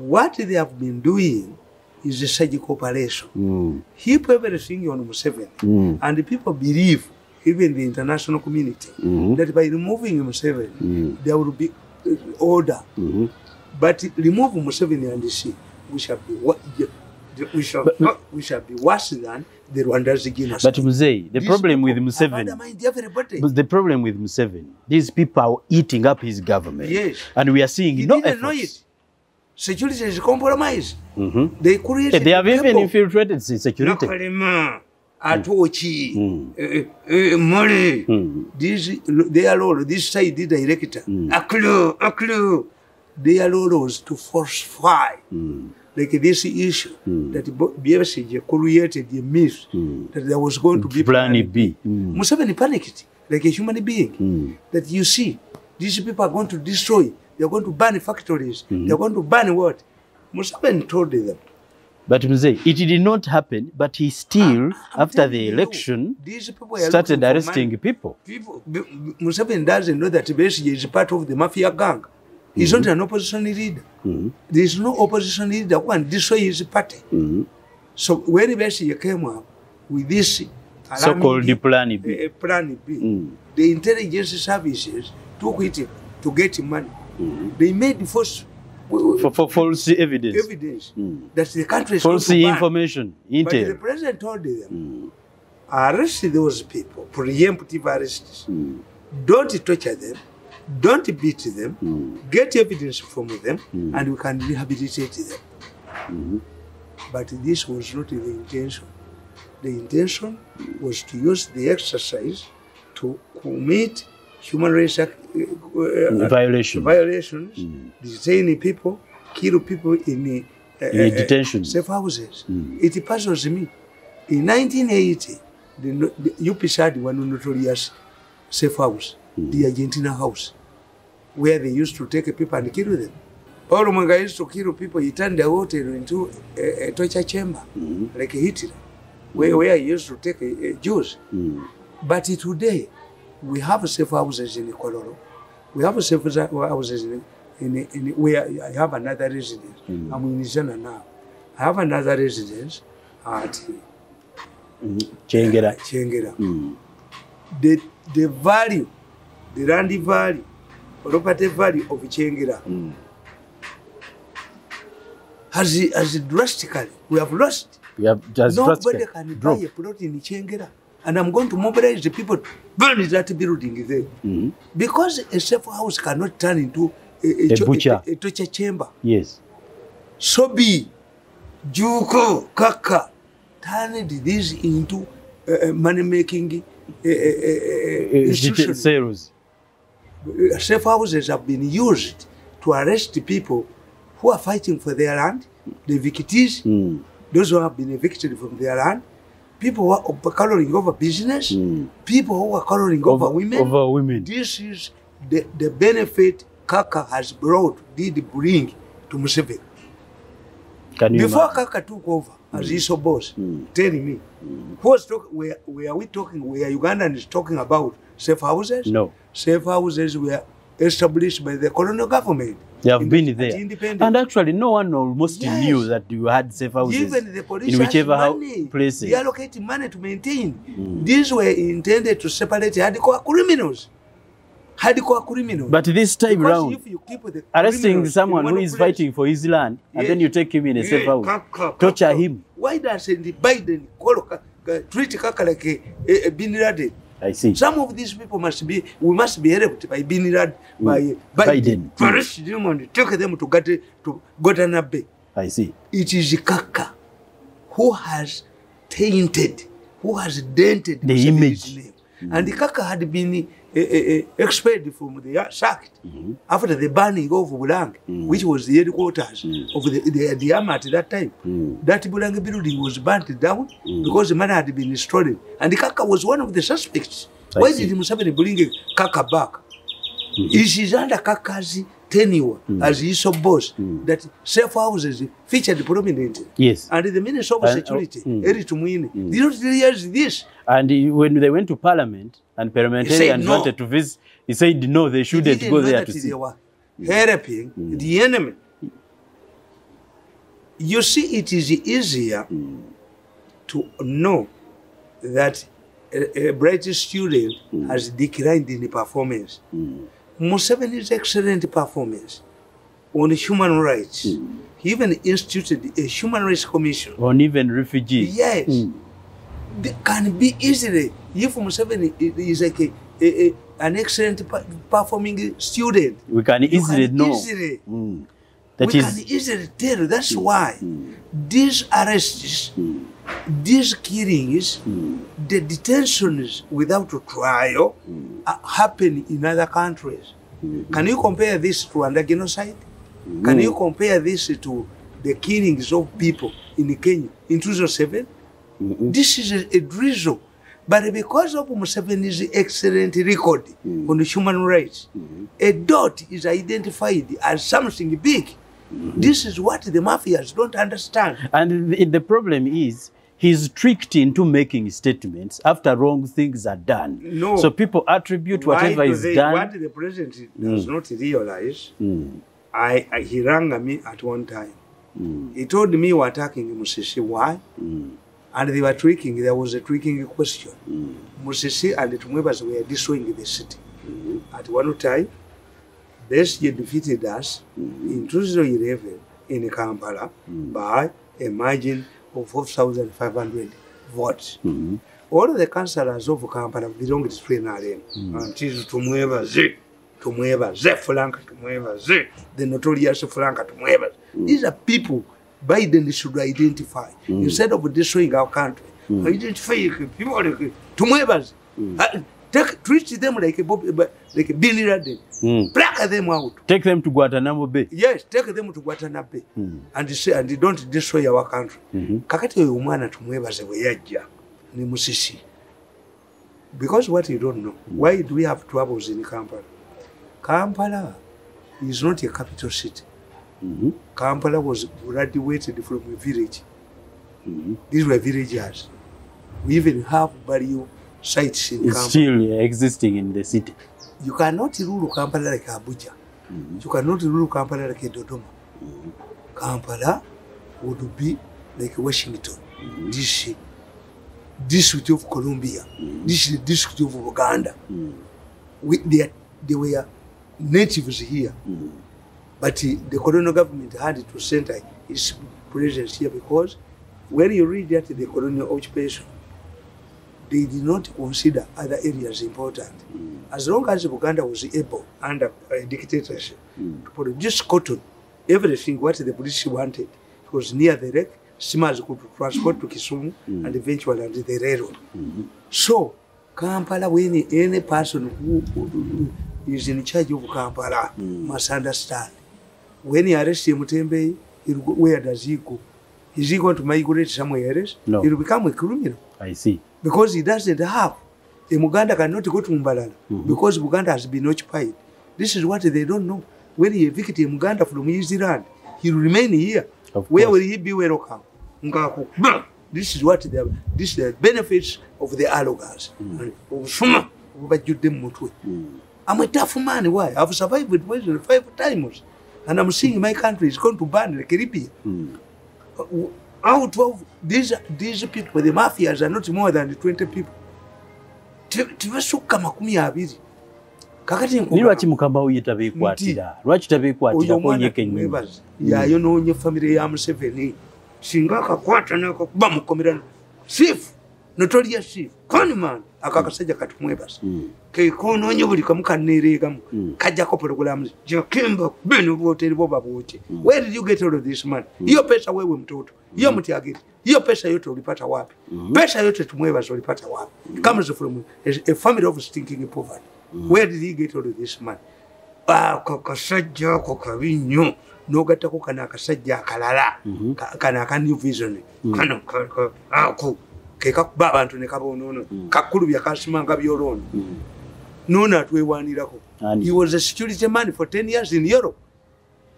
What they have been doing is a surgical operation. Mm. He put everything on Museveni. Mm. And people believe, even the international community, mm-hmm. that by removing Museveni, mm. there will be uh, order. Mm-hmm. But remove Museveni and see, we shall be what we shall but, not, we shall be worse than the Rwandans genocide. But Mzee, the these problem with Museveni, the problem with Museveni, these people are eating up his government. Yes, and we are seeing he no didn't efforts. Know it security is compromised. Mm -hmm. They created yeah, They have even infiltrated the security. Nakalema, mm. Atochi, mm. uh, eh, uh, eh, eh, Mori, mm. this, their role, this side the director, mm. Aklu, Aklu, their role was to falsify. Mm. Like this issue mm. that BFCG created a myth mm. that there was going to be plan B. Mm. Museveni panicked like a human being mm. that you see these people are going to destroy They are going to burn factories. Mm -hmm. They are going to burn what? Museveni told them. But Mzee, it did not happen, but he still, ah, after the election, people started arresting people. people. Museveni doesn't know that Besigye is part of the mafia gang. He's mm -hmm. not an opposition leader. Mm -hmm. There is no opposition leader who can destroy his party. Mm -hmm. So when Besigye came up with this so-called plan B, uh, plan B mm. -hmm. the intelligence services took it to get money. Mm. They made false for, for false evidence. Evidence mm. that the country is false information. Intel. But the president told them, mm. arrest those people, preemptive arrests. Mm. Don't torture them. Don't beat them. Mm. Get evidence from them, mm. and we can rehabilitate them. Mm-hmm. But this was not the intention. The intention was to use the exercise to commit human rights Uh, uh, violations, violations mm. detaining people, kill people in, uh, in uh, uh, detention, safe houses. Mm. It puzzles me. In 1980, the, the UPSAD were notorious safe house, mm. the Argentina house, where they used to take people and kill them. Paulo Mwanga used to kill people. He turned the hotel into a, a torture chamber, mm. like Hitler, where, where he used to take uh, Jews. Mm. But today, we have safe houses in Kololo. we have a safe houses in, in, in we I have another residence. Mm. I'm in Zena now. I have another residence at uh, Chengera. Mm. Chengera. Mm. The the value, the land value, property value of Chengera mm. has has drastically we have lost. We have just nobody drastically can dropped. buy a plot in Chengera. Mm. and I'm going to mobilize the people burn that building there. Mm -hmm. Because a safe house cannot turn into a, a, a, butcher. a, a torture chamber. Yes. So be Juko Kaka turned this into uh, money making uh, uh, sales. Safe houses have been used to arrest people who are fighting for their land, the victims, mm. those who have been evicted from their land. Hmm. people who are coloring over business, mm. people who are coloring over, over, women. Over women. This is the, the benefit Kaka has brought, did bring to Museveni. Can you Before imagine? Kaka took over as mm. boss, mm. telling me, mm. who was talk- where, where are we talking, where is talking about safe houses? No. Safe houses were established by the colonial government. They have in been the, there. And actually, no one almost yes. knew that you had safe houses Even the in whichever money, places. They allocate money to maintain. Mm. These were intended to separate hardcore criminals. Hardcore criminals. But this time because around, if you keep the arresting someone who is place, fighting for his land, yes. and then you take him in a yes. safe house, come, come, torture come, come. him. Why doesn't Biden call, uh, treat Kaka like a, a, a bin Laden? I see. Some of these people must be, we must be helped by Bin Laden, by, mm. by Biden, Paris Diamond, take them to get to Guantanamo. I see. It is Kaka who has tainted, who has dented the image. Mm. And Kaka had been Eh, eh, eh, expelled from the sacked mm -hmm. after the burning of Bulang, mm -hmm. which was the headquarters mm -hmm. of the, the, the army at that time. Mm -hmm. That Bulang building was burnt down mm -hmm. because the man had been stolen. And Kaka was one of the suspects. I Why see. did Museveni bring Kaka back? Mm -hmm. Is he under Kaka's tenure mm. as ISO boss mm. that safe houses featured prominently. Yes. And the Minister of uh, Security, uh, mm. Eric Mwini, mm. did not realize this. And when they went to parliament and parliamentarians no. wanted to visit, he said no, they shouldn't go there to see. They were helping mm. the enemy. You see, it is easier mm. to know that a, a bright student mm. has declined in performance. Mm. Museveni's excellent performance on human rights. Mm. He even instituted a human rights commission. On even refugees. Yes. Mm. They can be easily, if Museveni is like a, a, a, an excellent performing student. We can easily can know. Easily, mm. That we is... can easily tell. That's hmm. why hmm. these arrests hmm. these killings, mm. the detentions without trial mm. happen in other countries. Mm. Can you compare this to under genocide? Can you hmm. compare this to the killings of people in Kenya in 2007? -hmm. This is a, a drizzle. But because of Museveni's excellent record hmm. on human rights, -hmm. a dot is identified as something big. This is what the mafias don't understand. And the, the problem is, he's tricked into making statements after wrong things are done. No. So people attribute whatever is they, done. What the president does mm. not realize, mm. I, I, he rang me at one time. Mm. He told me we're attacking Musisi. Why? Mm. And they were tricking. There was a tricking question. Mm. Musisi and the Tumwebas were destroying the city. Mm. At one time, They defeated us in 2011 in Kampala mm. by a margin of 4,500 votes. Mm. All the councillors of Kampala belong to NRM mm. until tumwebaze tumwebaze Frank Z. the notorious Frank tumwebaze. Mm. These are people Biden should identify mm. instead of destroying our country. Mm. Identify people like tumwebaze. Mm. Uh, Take, treat them like a, eh, like a Bin Laden. Mm. Pluck them out. Take them to Guantanamo Bay. Yes, take them to Guantanamo Bay. Mm. And, say, and don't destroy our country. Mm -hmm. Kakati oyo omwana tumwebaze bwe yajja ni musisi. Because what you don't know, mm. why do we have troubles in Kampala? Kampala is not a capital city. Mm -hmm. Kampala was graduated from a village. Mm -hmm. These were villagers. We even have value sites in Kampala. still existing in the city. You cannot rule Kampala like Abuja. Mm -hmm. You cannot rule Kampala like Dodoma. Mm -hmm. Kampala would be like Washington, mm -hmm. DC, District of Columbia, mm -hmm. this is the District of Uganda. Mm -hmm. We, they, they were natives here. Mm -hmm. But uh, the colonial government had to center its presence here because when you read that the colonial occupation, they did not consider other areas important. Mm. As long as Uganda was able, under a uh, dictatorship, mm. to produce cotton, everything what the police wanted, it was near the lake, Simas could transport to Kisumu mm. and eventually under the railroad. -hmm. So, Kampala, when any person who, is in charge of Kampala mm. must understand. When he arrests Mutembe, where does he go? Is he going to migrate somewhere else? No. He will become a criminal. I see. because he doesn't have. A Muganda cannot go to Mbalala mm -hmm. because Muganda has been occupied. This is what they don't know. When he evicted a Muganda from his land, he will remain here. Of Where course. will he be welcome? Ngaku. This is what they have. This is the benefits of the Alogas. Mm -hmm. I'm a tough man. Why? I've survived with five times. And I'm seeing my country is going to burn the Caribbean. Mm -hmm. out of these, these people, the mafias are not more than 20 people. Tibasuka makumi abiri. Kakati nkuba. Ni lwachi mukamba uyita bikwatira. Lwachi tabikwatira ko nyeke nyu. Ya mm. yono nye family ya Museveni. Singa kakwata na kakuba mukomera. Chief, notoria chief. Kwani man akakasaja mm. katumwebaza. Mm. kekonoonye buli kamu kanereegamu hmm. kajjako porogulamu jakimba bin obwoteri bwoba hmm. bwoke where did you get all of this man hmm. iyo pesa wewe mtoto iyo mutyagiri iyo pesa yote olipata wapi pesa yote tumwebaza olipata wapi comes from a family of stinking poverty where did he get all of this man ah, kakasajja ako kabi nnyo nogattako kano akasajja akalala kano aka new vision kano ako kekakuba abantu nekabonoono kakkulu byakasimanga byolona nono atwewanirako he was a security man for 10 years in europe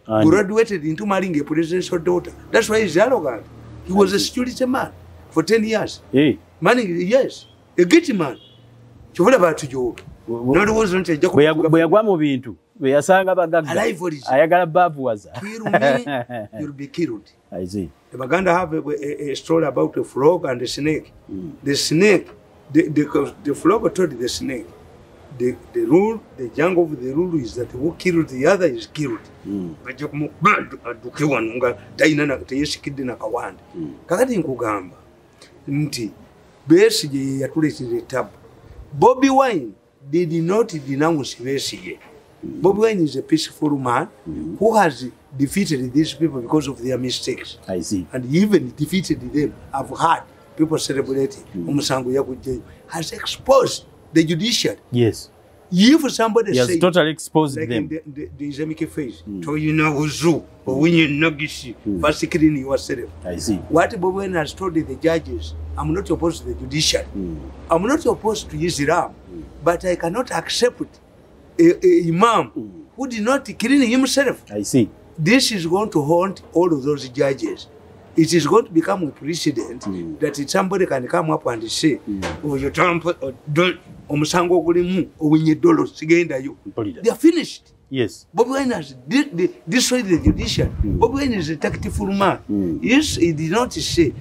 Ani. graduated into maringe presidential daughter thats why hes arrogant he Ani. was a security man for 10 years hey. maringe yes a git man kivula batujoge bweyagwa mu bintu weyasanga bagaayagala babuwazaaganda the, the rule the jungle of the rule is that who killed the other is killed mm. bajja kumukuma adduke wano nga tayina teyesikidde nakawanda mm. kakati nkugamba nti besigye ye yatuleetera tab Bobby wine did not denounce besi je hmm. Bobby wine is a peaceful man hmm. who has defeated these people because of their mistakes I see. and even defeated them i've heard people celebrating mm. omusango yagujjayo has exposed the judiciary. Yes. If somebody he has say, totally exposed like them. In the, the, the Islamic faith, mm. toyina wuzu or hmm. when you nogishi, mm. first clean yourself. I see. What Bowen has told the judges, I'm not opposed to the judiciary. Mm. I'm not opposed to Islam, mm. but I cannot accept a, a imam mm. who did not clean himself. I see. This is going to haunt all of those judges. it is going to become a precedent mm. that somebody can come up and say mm. "Oh, Trump or uh, don't oyo omusango ogulimu owinye dollars sigendayo they are finished Yes. Bob Wine has destroyed the judiciary. Mm. Bob Wine is a tactful man. Mm. Yes, he did not say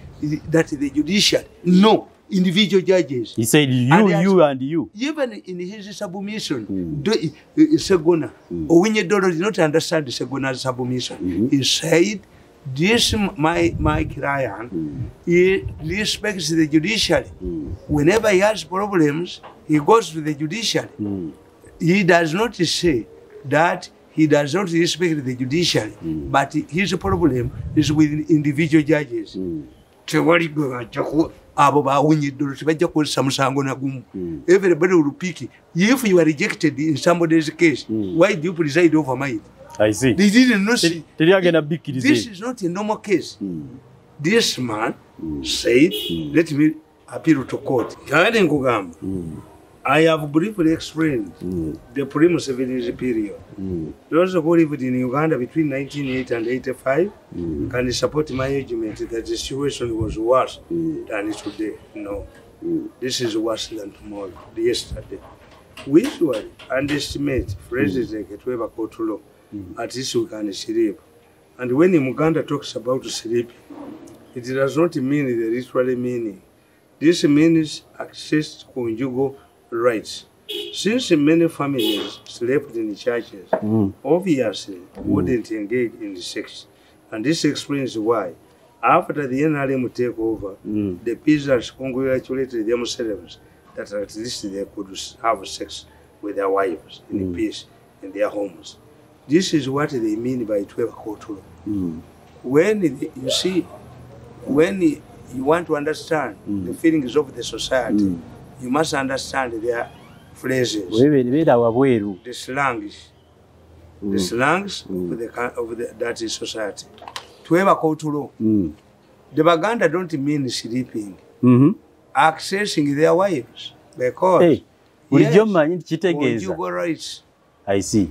that the judiciary. No, individual judges. He said you, and you, has, and you. Even in his submission, mm. do, uh, Segona, mm. Owinye Dolo did not understand Segona's submission. Mm -hmm. He said this my my client mm. he respects the judiciary mm. whenever he has problems he goes to the judiciary mm. he does not say that he does not respect the judiciary mm. but his problem is with individual judges hmm. abo bawunyidde olwo tebajja kukozesa musango nagumu hmm. everybody will pick if you are rejected in somebody's case mm. why do you preside over mine mm. I see. They didn't know she. Did you get a big kid? This is not a normal case. Mm. This man mm. said, mm. let me appeal to court. Regarding Kugam, hmm. I have briefly explained mm. the premium severity period. Mm. Those who lived in Uganda between 1988 and 85 mm. can support my argument that the situation was worse mm. than it today. No. Hmm. This is worse than tomorrow, yesterday. We usually underestimate phrases mm. like a 12 court law. Mm. mm. at least we can sleep. And when Muganda talks about sleep, it does not mean the ritual meaning. This means access to conjugal rights. Since many families slept in the churches, mm. obviously mm. wouldn't engage in the sex. And this explains why. After the NRM take over, mm. the peasants congratulated themselves that at least they could have sex with their wives in mm. peace in their homes. this is what they mean by twelve kotulo. Mm. When the, you see, when you want to understand mm. the feelings of the society, mm. you must understand their phrases. the slangs, mm. mm. the slangs mm. of, the, of the, that is society. Twelve kotulo. Mm. The Baganda don't mean sleeping. Mm -hmm. Accessing their wives because. Hey. Yes, would you go right? I see.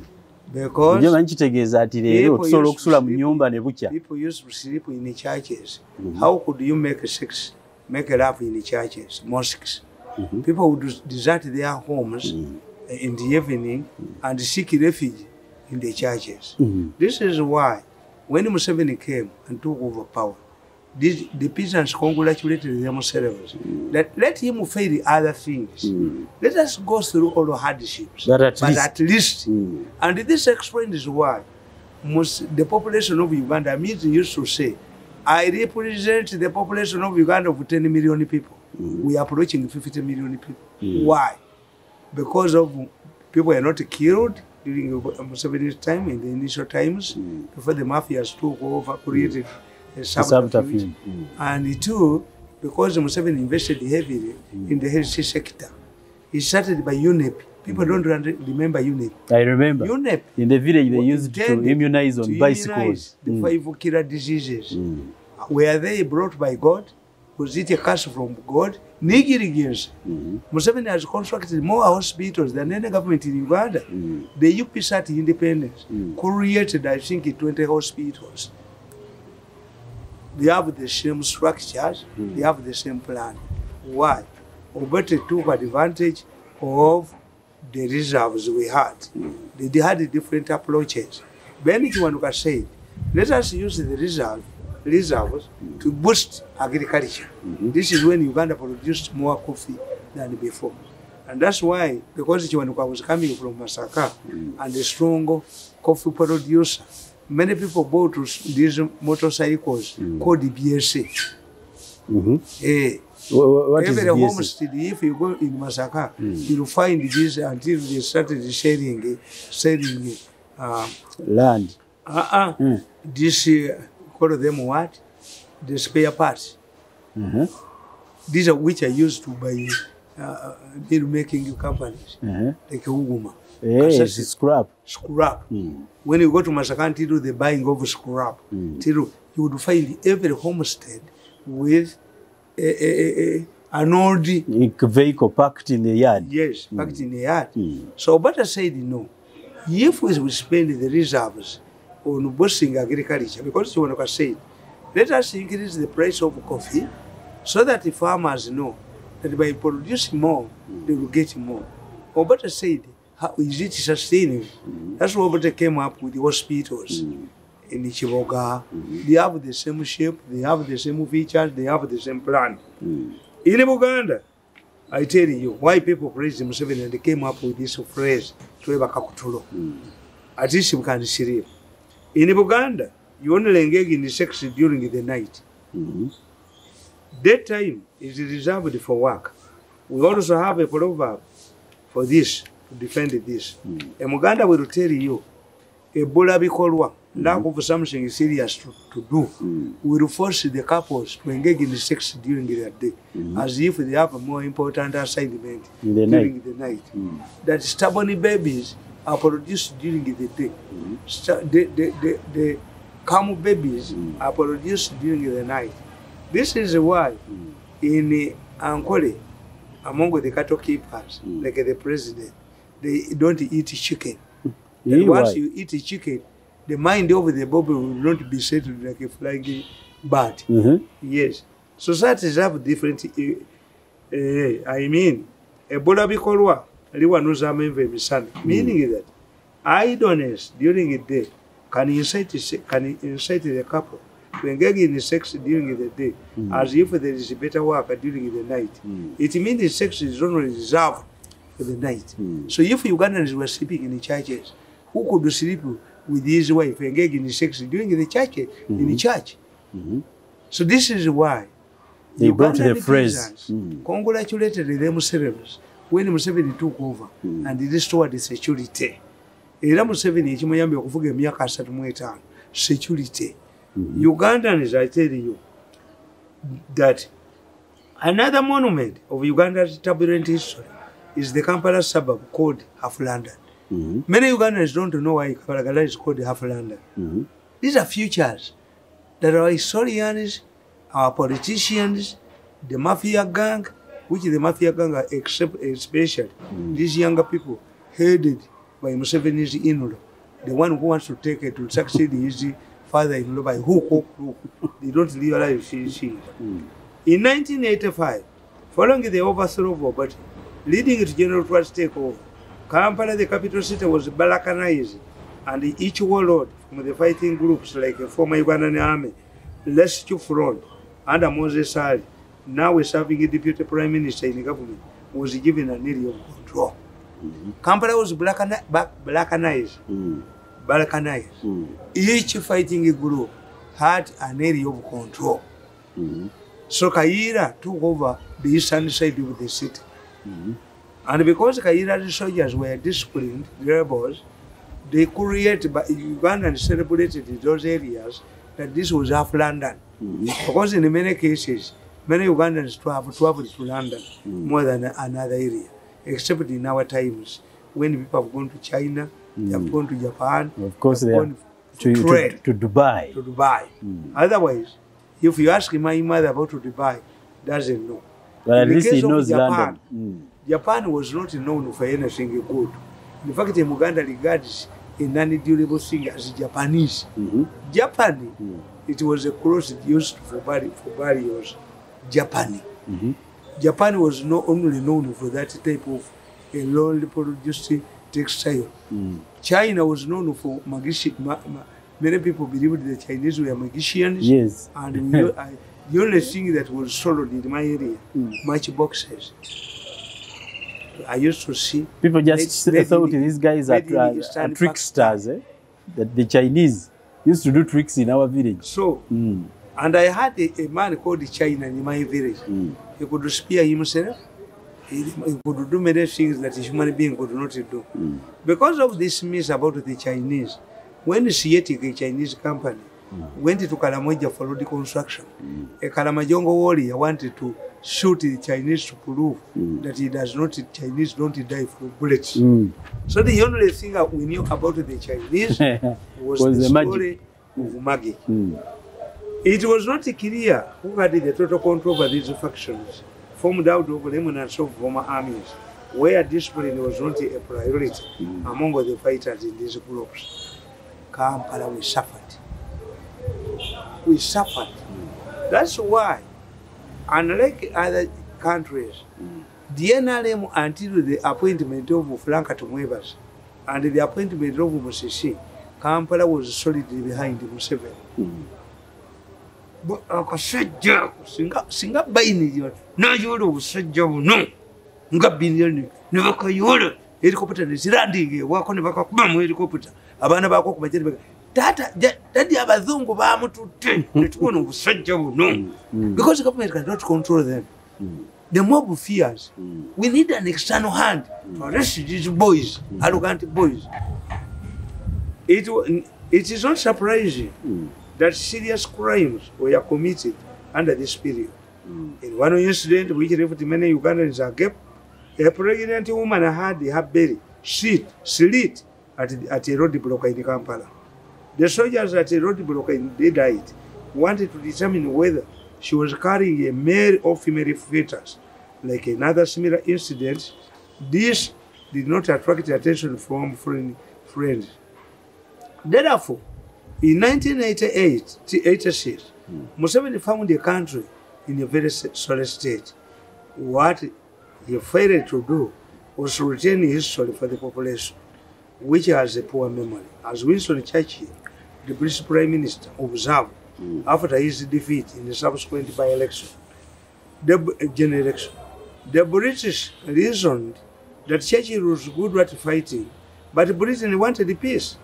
Because Njema nkitegeeza nti leero tusobola okusula mu nyumba ne bukya. People used to sleep in churches. Mm -hmm. How could you make sex, make love in churches, mosques? Mm -hmm. People would desert their homes mm -hmm. in the evening mm -hmm. and seek refuge in the churches. Mm -hmm. This is why when Museveni came and took over power, the peasants congratulated themselves mm. let him fail other things. Mm. Let us go through all the hardships. But at but least, at least mm. and this explains why most the population of Uganda means used to say, I represent the population of Uganda of 10 million people. Mm. We are approaching 50 million people. Mm. Why? Because of people are not killed during Museveni's time in the initial times mm. before the mafias took over, created. a subterfuge. Mm. And two, because Museveni invested heavily mm. in the health sector, he started by UNEP. People mm. don't remember UNEP. I remember. UNEP. In the village, they used to immunize on to bicycles. Immunize the mm. five killer diseases. Mm. Were they brought by God? Was it a curse from God? Nigerians. Mm-hmm. Museveni has constructed more hospitals than any government in Uganda. Mm-hmm. The UPSAT independence mm-hmm. created, I think, 20 hospitals. they have the same structures, mm. they have the same plan. Why? Obete took advantage of the reserves we had. Mm. They, they had the different approaches. Benjiwanuka said, let us use the reserve, reserves mm. to boost agriculture. Mm-hmm. This is when Uganda produced more coffee than before. And that's why, because Chiwanuka was coming from Masaka mm. and a strong coffee producer. many people bought these motorcycles mm. called BSA. Mm-hmm. Uh, what, what Every homestead, if you go in Masaka, mm. you'll find this until they started sharing, sharing uh, um, land. Uh-uh. Mm. This, uh, call them what? The spare parts. Mm-hmm. These are which are used to buy uh, uh making companies mm-hmm. like Uguma. Yes, scrap. Scrap. Mm. When you go to Masakan, Tiru, the buying of scrap, mm. Tiru, you would find every homestead with a, a, a, a, an old a vehicle packed in the yard. Yes, mm. packed mm. in the yard. Mm. So, but I said, no. If we spend the reserves on boosting agriculture, because you want to say, let us increase the price of coffee so that the farmers know that by producing more, mm. they will get more. Or better said, is it sustaining? Mm. Mm-hmm. That's why they came up with the hospitals mm. Mm-hmm. in Chiboga. Mm. Mm-hmm. They have the same shape, they have the same features, they have the same plan. Mm. In Uganda, I tell you, why people praise themselves and they came up with this phrase, Tweba Kakutulo. Mm. At least we can see it. In Uganda, you only engage in sex during the night. Mm -hmm. That time is reserved for work. We also have a proverb for this. defend this. Mm. Muganda will tell you, Ebola bikolwa, lack mm-hmm. of something serious to, to do, mm. Mm-hmm. will force the couples to engage in sex during their day, mm. as if they have a more important assignment in the during night. the night. Mm. That stubborn babies are produced during the day. Mm. St- the, the, the, the, the calm babies mm. are produced during the night. This is why mm. in Ankole, among the cattle keepers, mm. like the president, they don't eat chicken. once Why? you eat chicken, the mind of the body will not be settled like a flying bird. Mm-hmm. Yes. Societies have different. Uh, uh, I mean, ebola bikolwa Liwa enva mm. meaning that idleness during the day can incite, can incite the couple when getting in sex during the day mm. as if there is better work during the night. Mm. It means sex is only reserved for the night. Mm. So if Ugandans were sleeping in the churches, who could sleep with his wife engaging in sex during the church mm -hmm. in the mm-hmm. church? Mm -hmm. So this is why they brought the phrase mm. congratulated themselves when Museveni took over mm. and restored the security. era museveni ekimuyambye okuvuga emyaka asatu mu etaano security mm-hmm. ugandans iteriyo that another monument of uganda's tabulent history is the Kampala suburb called Half London. Mm -hmm. Many Ugandans don't know why Kampala is called Half London. Mm -hmm. These are futures that our historians, our politicians, the mafia gang, which the mafia gang are except, especially mm -hmm. these younger people headed by Museveni's in-law, the one who wants to take it to succeed his father-in-law by hook, hook, hook. They don't realize she is. Mm-hmm. In 1985, following the overthrow of Obote. leading to General Twa's takeover, Kampala, the capital city, was balkanized, and each warlord from the fighting groups like the former Ugandan army, Rescue Front, under Moses Ali, now serving deputy prime minister in the government, was given an area of control. Mm -hmm. Kampala was balkanized. Mm. balkanized. Mm. Each fighting group had an area of control. Mm -hmm. So Kaira took over the eastern side of the city. hmm And because Kairari soldiers were disciplined rebels, they created, Ugandan celebrated in those areas that this was half London. Mm-hmm. Because in many cases, many Ugandans travel, travel to London mm-hmm. more than another area, except in our times when people have gone to China, mm. they have mm-hmm. gone to Japan, of course they have to, to, to, to Dubai. To Dubai. Mm. Otherwise, if you ask my mother about Dubai, doesn't know. But at least he knows Japan, London. Mm. Japan was not known for anything good. In fact, Muganda regards a non-durable thing as Japanese. Mm -hmm. Japan, mm -hmm. it was a cross used for barriers. For body Japan. Mm -hmm. Japan was not only known for that type of a lonely produced textile. Mm. China was known for magician. Ma, ma, many people believed the Chinese were magicians. Yes. And we, I, The only thing that was sold in my area, mm. match boxes. I used to see. People just let, thought these guys are, are, uh, are tricksters, eh? that the Chinese used to do tricks in our village. So, mm. and I had a, a man called China in my village. Mm. He could spear himself. He, he could do many things that a human being could not do. Mm. Because of this myth about the Chinese, when Sietic, a Chinese company, went to Kalamaja for road construction. A e, Kalamajongo warrior wanted to shoot the Chinese to prove mm. that he does not Chinese don't die from bullets. Mm. So the only thing that we knew about the Chinese was, was the, the story magic. of Mm. It was not clear who had the total control over these factions formed out of remnants of former armies, where discipline was not a priority mm. among the fighters in these groups. Kampala we suffered. we suffered. Mm. That's why, unlike other countries, mm. the NRM until the appointment of Franka Tumwebas and the appointment of Musisi, Kampala was solidly behind Museveni. akasajja uh, singa bayinira nayoola obusajja buno nga binirani ne bakayoola helikopta nezirandiga ewaako ne bakakubamu helikopta abaana bakokubaa taata dadi abazungu bamutute hmm. netubona obusajja buno hmm. Hmm. because government cannot control them the mobe fears we need an external hand to arrest these boys arrogant boys it, it is not surprising that serious crimes were committed under this period in one incident which left many ugandans agap a pregnant woman had her berry sheet slit at, at a road block in kampala The soldiers at the roadblock and they died wanted to determine whether she was carrying a male or female fetus. Like another similar incident, this did not attract attention from foreign friends. Therefore, in 1988 86, mm. Museveni found the country in a very sorry state. What he failed to do was retain history for the population, which has a poor memory. As Winston Churchill the British Prime Minister observed mm. after his defeat in the subsequent by election, the uh, general election. The British reasoned that Churchill was good at fighting, but Britain wanted peace.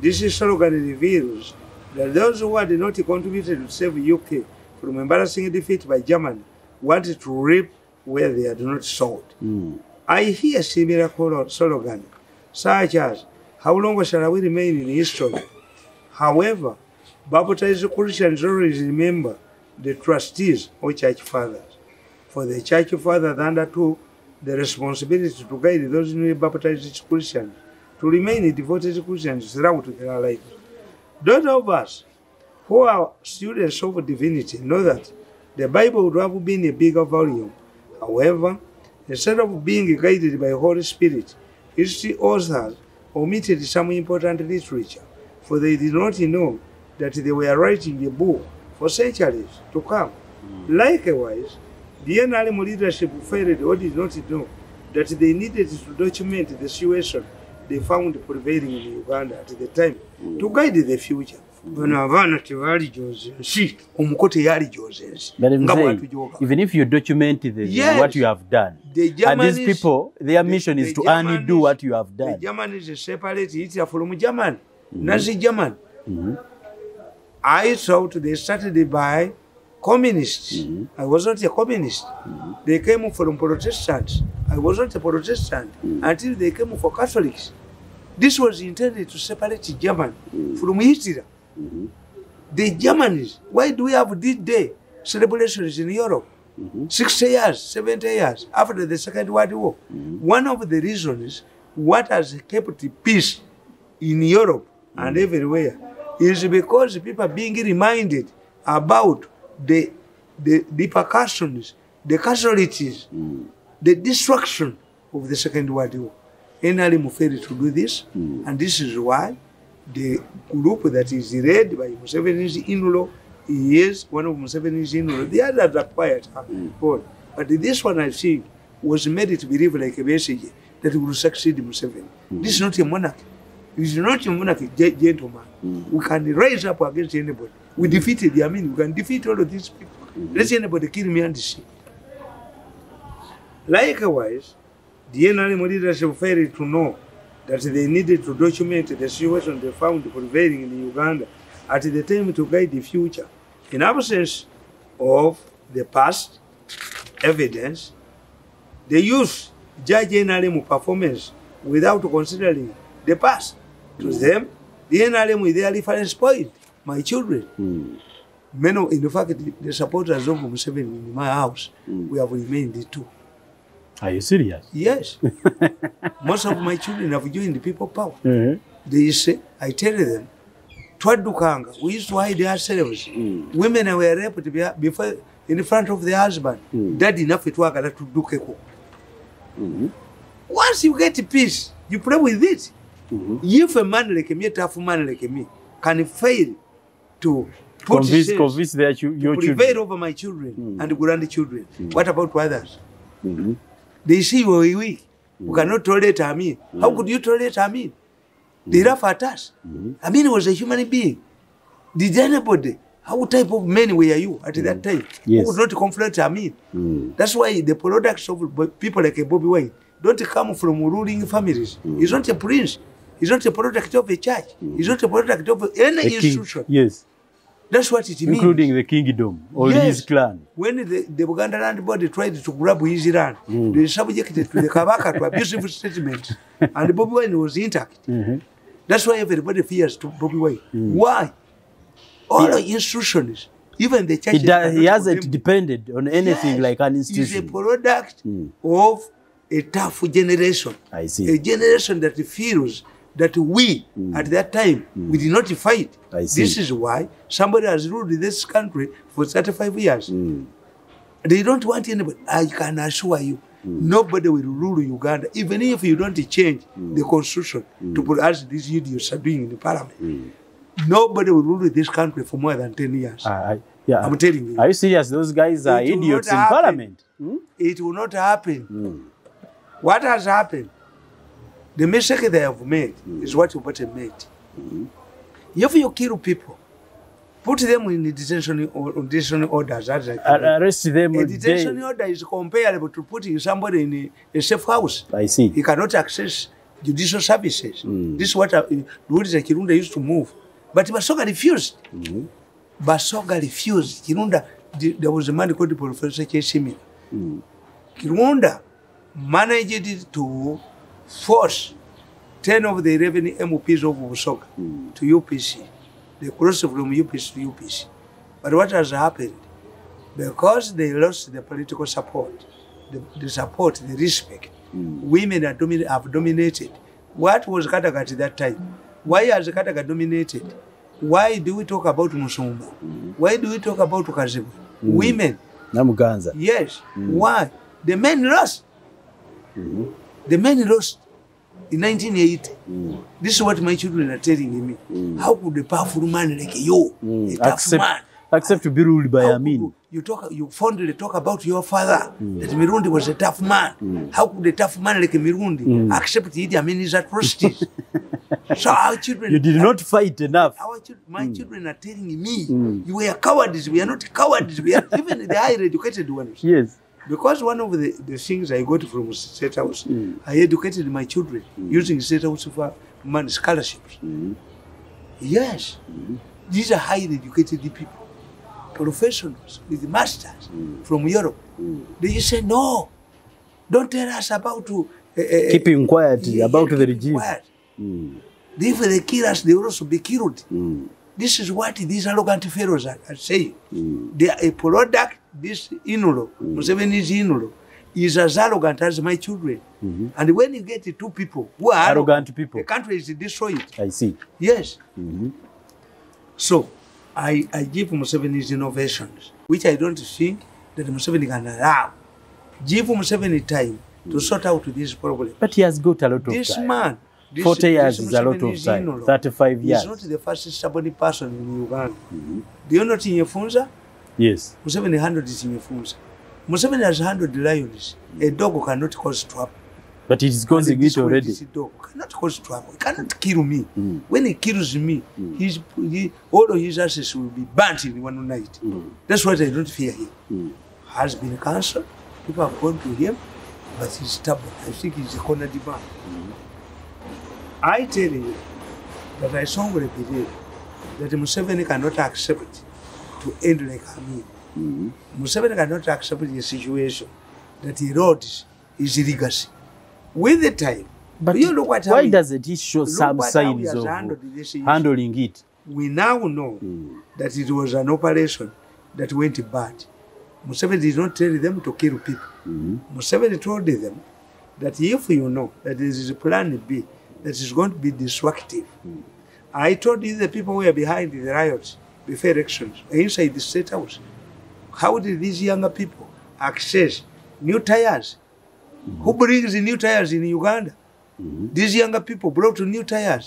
This slogan reveals that those who had not contributed to save UK from embarrassing defeat by Germany wanted to reap where they had not sowed. Mm. I hear similar slogans, such as, How long shall we remain in history? However, baptized Christians always remember the trustees or church fathers. For the church fathers undertook the responsibility to guide those newly baptized Christians to remain devoted Christians throughout their lives. Those of us who are students of divinity know that the Bible would have been a bigger volume. However, instead of being guided by the Holy Spirit, its authors omitted some important literature for they did not know that they were writing a book for centuries to come. Mm. Likewise, the NLM leadership failed or did not know that they needed to document the situation they found prevailing in Uganda at the time mm. to guide the future. Hmm. bano even if you document the, yes, what you have done the and these people their mission the, the is to only undo what you have done the Germans separate it from Germany Mm-hmm. Nazi German. Mm-hmm. I thought they started by communists. Mm-hmm. I was not a communist. Mm-hmm. They came from Protestants. I was not a Protestant mm-hmm. until they came for Catholics. This was intended to separate German mm-hmm. from Hitler. Mm-hmm. The Germans, why do we have this day celebrations in Europe? Mm-hmm. 60 years, 70 years after the Second World War. Mm-hmm. One of the reasons what has kept peace in Europe and everywhere is because people are being reminded about the, the repercussions, the casualties, mm. the destruction of the Second World War. NRM failed to do this, mm. and this is why the group that is led by Museveni's in-law is one of Museveni's in-law. The others are quiet, mm. but this one I think was made to believe like a message that will succeed Museveni. Mm. This is not a monarchy is not even like a gentleman. Mm. We can rise up against anybody. We defeated the I mean, we can defeat all of these people. Mm. Let's anybody kill me and see. Likewise, the NRM leadership failed to know that they needed to document the situation they found prevailing in Uganda at the time to guide the future. In absence of the past evidence, they used Judge NRM performance without considering the past. to mm. them. DNRM with their reference point, my children. Mm. Many, in fact, the supporters of Museveni in my house, mm. we have remained the two. Are you serious? Yes. Most of my children have joined the people power. Mm -hmm. They say, I tell them, twadukanga, we used to hide ourselves. Mm. Women were raped before in front of the husband. Mm. Daddy nafe twagala tudukeko. Mm -hmm. Once you get peace, you play with it. Mm -hmm. If a man like me, a tough man like me, can fail to put convince, shame, convince their ch- your to prevail children. over my children mm. -hmm. and grandchildren. Mm. -hmm. What about others? Mm -hmm. They see you are weak. Mm. cannot tolerate Amin. Mm. How could you tolerate Amin? Mm. They laugh at us. Mm. Mm-hmm. Amin was a human being. Did anybody? How type of men were you at mm. that time? Yes. Who would not confront Amin? Mm. That's why the products of people like Bobby Wine don't come from ruling families. Mm. He's not a prince. It's not a product of a church. Mm. It's not a product of any the institution. King, yes. That's what it means. Including the kingdom or yes. his clan. When the, the Uganda Land Board tried to grab his land, mm. they subjected to the Kabaka to abusive statements. And Bobby Wine was intact. Mm -hmm. That's why everybody fears to Bobby Wine. Mm. Why? All yeah. the institutions, even the church. He, hasn't depended on anything yes, like an institution. It's a product mm. of a tough generation. I see. A generation that feels that we mm. at that time mm. we did not fight. This is why somebody has ruled this country for 35 years. Mm. They don't want anybody. I can assure you, mm. nobody will rule Uganda, even if you don't change mm. the constitution to mm. put us these idiots are doing in the parliament. Nobody will rule this country for more than 10 years. I, yeah, I'm telling you. Are you serious? Those guys are idiots in happen. parliament. Hmm? It will not happen. Hmm. What has happened? The mistake they have made mm. is what Obote made. Mm. If you kill people, put them in detention or detention orders. That's like Arrest them. A detention day. order is comparable to putting somebody in a, a safe house. I see. He cannot access judicial services. Mm. This is what uh, Kirunda used to move. But Basoga refused. Mm. Basoga refused. Kirunda, there was a man called Professor Chesimira. Mm. Kirunda managed to force 10 of the revenue MPs of Busoga mm. to UPC. They crossed from UPC to UPC. But what has happened? Because they lost the political support, the, the support, the respect, mm. women are domin- have dominated. What was Kataka at that time? Why has Kataka dominated? Why do we talk about Musumba? Mm. Why do we talk about Kazibu? Mm. Women. Namuganza. Yes. Mm. Why? The men lost. Mm-hmm. The men lost. in 1980. Mm. This is what my children are telling me. Mm. How could a powerful man like you, mm. a tough accept, man, accept to be ruled by Amin? You, you talk, you fondly talk about your father mm. that Mirundi was a tough man. Mm. How could a tough man like Mirundi mm. accept Idi Amin's atrocities? so our children, you did not fight enough. Our children, my mm. children are telling me, mm. you were cowards. We are not cowards. We are even the higher educated ones. Yes. Because one of the, the things I got from State House, mm. I educated my children mm. using State House for money scholarships. Mm. Yes, mm. these are highly educated people, professionals with masters mm. from Europe. Mm. They say, no, don't tell us about to, uh, uh, uh, keeping quiet yeah, about the regime. Quiet. If they kill us, they will also be killed. This is what these arrogant fellows are, are saying. They are a product this Inulo, mm. is Inulo, is as arrogant as my children. Mm -hmm. And when you get two people who are arrogant arrogant, people, the country is destroyed. I see. Yes. Mm -hmm. So I, I give his innovations, which I don't think that Museveni can allow. Give Museveni time mm -hmm. to mm-hmm. sort out this problem. But he has got a lot of this time. Man, this, 40 years is a lot of time. 35 years. He's not the first stubborn person in Uganda. Mm -hmm. Do you know Tinyefunza? Yes. Museveni handled this in your phones. Museveni has handled the lions. A dog cannot cause trouble. But it is causing it already. This dog cannot cause trouble. He cannot kill me. Mm. When he kills me, mm. his, he, all of his assets will be burnt in one night. Mm. That's what I don't fear him. Mm. Has been cancer. People have gone to him, but he's stubborn. I think he's a corner demand. Mm. I tell you that I strongly believe that Museveni cannot accept it. to end like I mean. Mm-hmm. Museveni cannot accept the situation that he wrote his legacy. With the time, but you look at why does it show look some signs of handling it? We now know mm. that it was an operation that went bad. Museveni did not tell them to kill people. Mm-hmm. Museveni told them that if you know that this is a plan B, that is going to be destructive. Mm. I told you the people who are behind the riots. before elections inside the state house. How did these younger people access new tires? Mm -hmm. Who mm-hmm. brings the new tires in Uganda? Mm -hmm. These younger people brought new tires.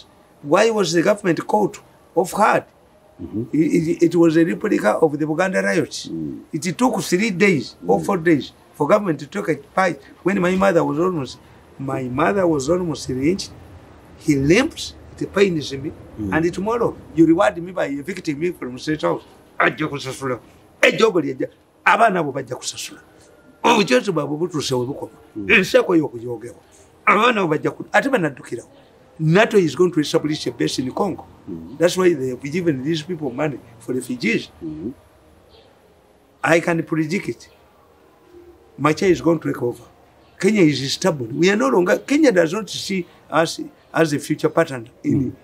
Why was the government caught off guard? Mm -hmm. it, it, it, was a replica of the Uganda riots. Mm. It took three days or mm. four days for government to take a fight. When my mother was almost, my mother was almost lynched. He limps, it pains me. Mm. And tomorrow you reward me by evicting me from state house. Ajja kusasula. Ejjogo lyejja. Abaana abo bajja kusasula. Obujozi bwabwe butuuse bukoma. Mm. Ensaako y'okujogerwa. Abaana abo bajja ate banaddukirawo. NATO is going to establish a base in Congo. Mm. That's why they have given these people money for refugees. Mm. I can predict it. Macha is going to take over. Kenya is stubborn. We are no longer, Kenya does not see us as a future partner in mm.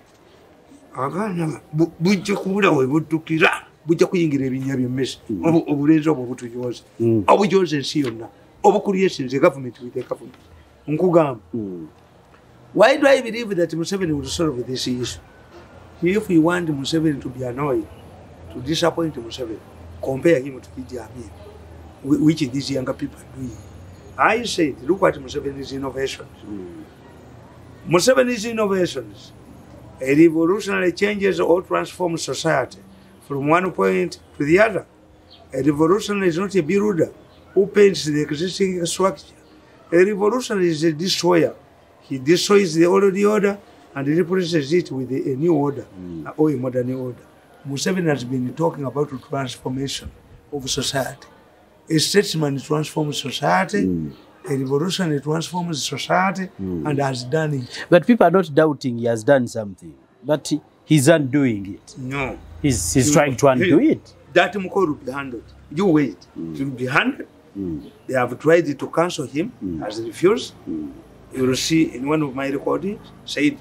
agaana bujja kubula webuddukira bujja kuyingira ebinya byemmesi mm. obulenzi obwo obutujoze mm. obujoze ensi yonna obukulyesinze gavumenti witekafu nkugamba mm. why do i believe that museveni will solve this issue if we want museveni to be annoyed to disappoint museveni compare him to idiamin which this younger people are doing i said look at museveni's innovations museveni's innovations mm. A revolutionary changes or transforms society from one point to the other. A revolutionary is not a builder who paints the existing structure. A revolutionary is a destroyer. He destroys the old order and replaces it with a new order mm. or a modern order. Museveni has been talking about the transformation of society. A statesman transforms society. Mm. a revolution it transforms society mm. and has done it but people are not doubting he has done something but he, he's undoing it no he's, he's you, trying to undo he, it that mukoro will be handled you wait mm. it will be handled mm. they have tried to cancel him mm. has refused mm. you will see in one of my recordings said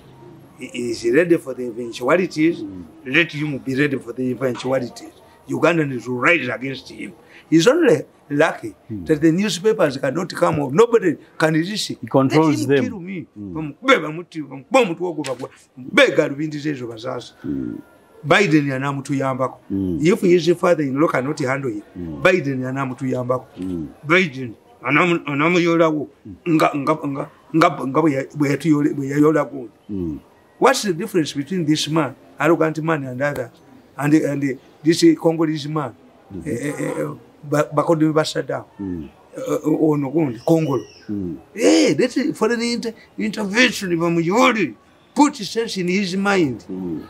he is ready for the eventualities mm. let him be ready for the eventualities ugandan is right against him is only lucky mm. that the newspapers cannot come off. Nobody can reach He controls them. kill me. From hmm. Beba Muti, from Bomu Togo, Begar Vindizazo Bazaz. Biden and Amu to Yambak. Hmm. If he is a father in law cannot handle it, mm. Biden and Amu to Yambak. Mm. Biden. anamu yolawo ngabweyayolawo what's the difference between this man arrogant man and other and, and this congolese man mm -hmm. uh, uh, bakode be bashadown hmm. eh, ono gundi kongolo hmm. eh, that foreign inter intervention bamuyori put sense in his mind hmm.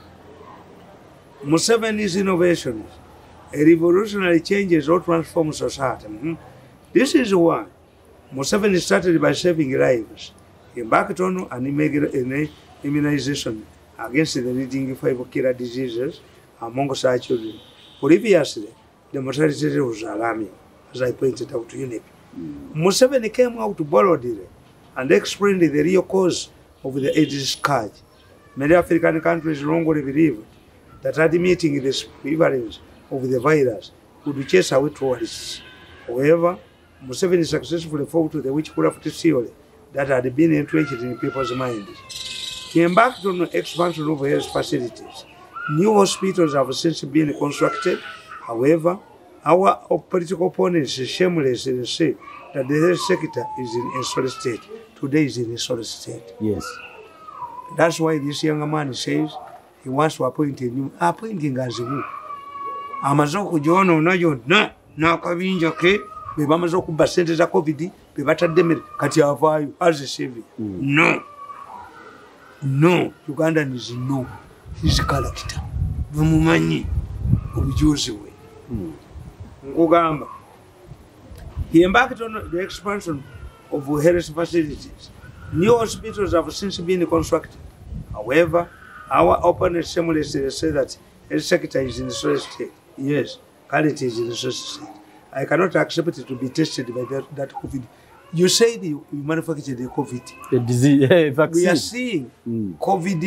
museveni's innovation a revolutionary changes or transform society mm -hmm. this is why museveni started by saving lives embaketono and an immunization against the leading five killer diseases among such children previously ndimatalitirire uzalami zaipointita kuti unipi museveni came out bolodire and explained the real cause of the aids scarge many african countries longly believed that admitting the prevalence of the virus would chase away tourists however museveni successfully fought the witchcraft theory that had been entrenched in people's minds embacked on expansion of health facilities new hospitals have since been constructed However, our political opponents is shameless and say that the health sector is in a solid state. Today is in a solid state. Yes. That's why this young man says he wants to appoint a new appointing as a Amaze okujoona ona yonna n'akabinja ke be bamaze okubba ssente za covid be batadde mere kati avaayo azisebi mm. no no uganda nizino hizikalakita bemumanyi obujuzi bwe nkugamba hmm. the embarkedon the expansion of health facilities new hospitals have since been constructed however our openness shamelessly say that health sector is in social state yes quality is in social state i cannot accept it to be tested by that, that covid you said you, you manufactured the covid the disease eh, vaccine we are seeing mm. covid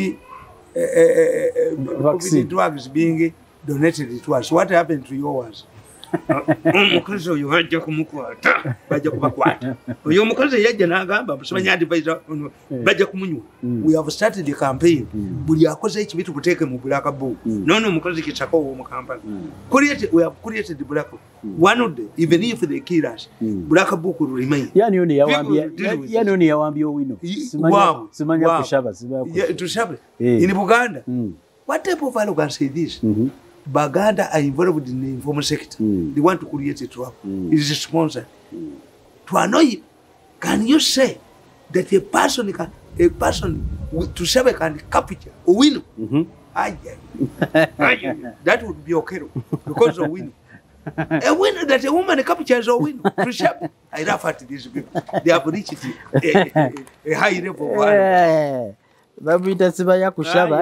uh, uh, uh, covid drugs being uh, donated it was. What happened to yours? omukozi uh, oyo kumukwata bajja kubakwata oyo omukozi yajja n'agamba mm. advisa ono mm. bajja kumunywa mm. we have started the campaign buli akoze ekibi tukuteeke mu black book omukozi we have created black one day even if they kill us black book will remain yani yani simanya simanya kushaba simanya kushaba eh. in Buganda what type of arrogance is this mm -hmm. Baganda are involved in the informal sector. Mm. They want to create a trap. Mm. It is sponsor. Mm. To annoy can you say that a person can, a person to serve can capture a winner? Mm-hmm. Aye, aye. that would be okay because of winner. a win that a woman captures a win. I laugh at these people. They have reached a, a, a high level. Of yeah. babita sibaya kushaba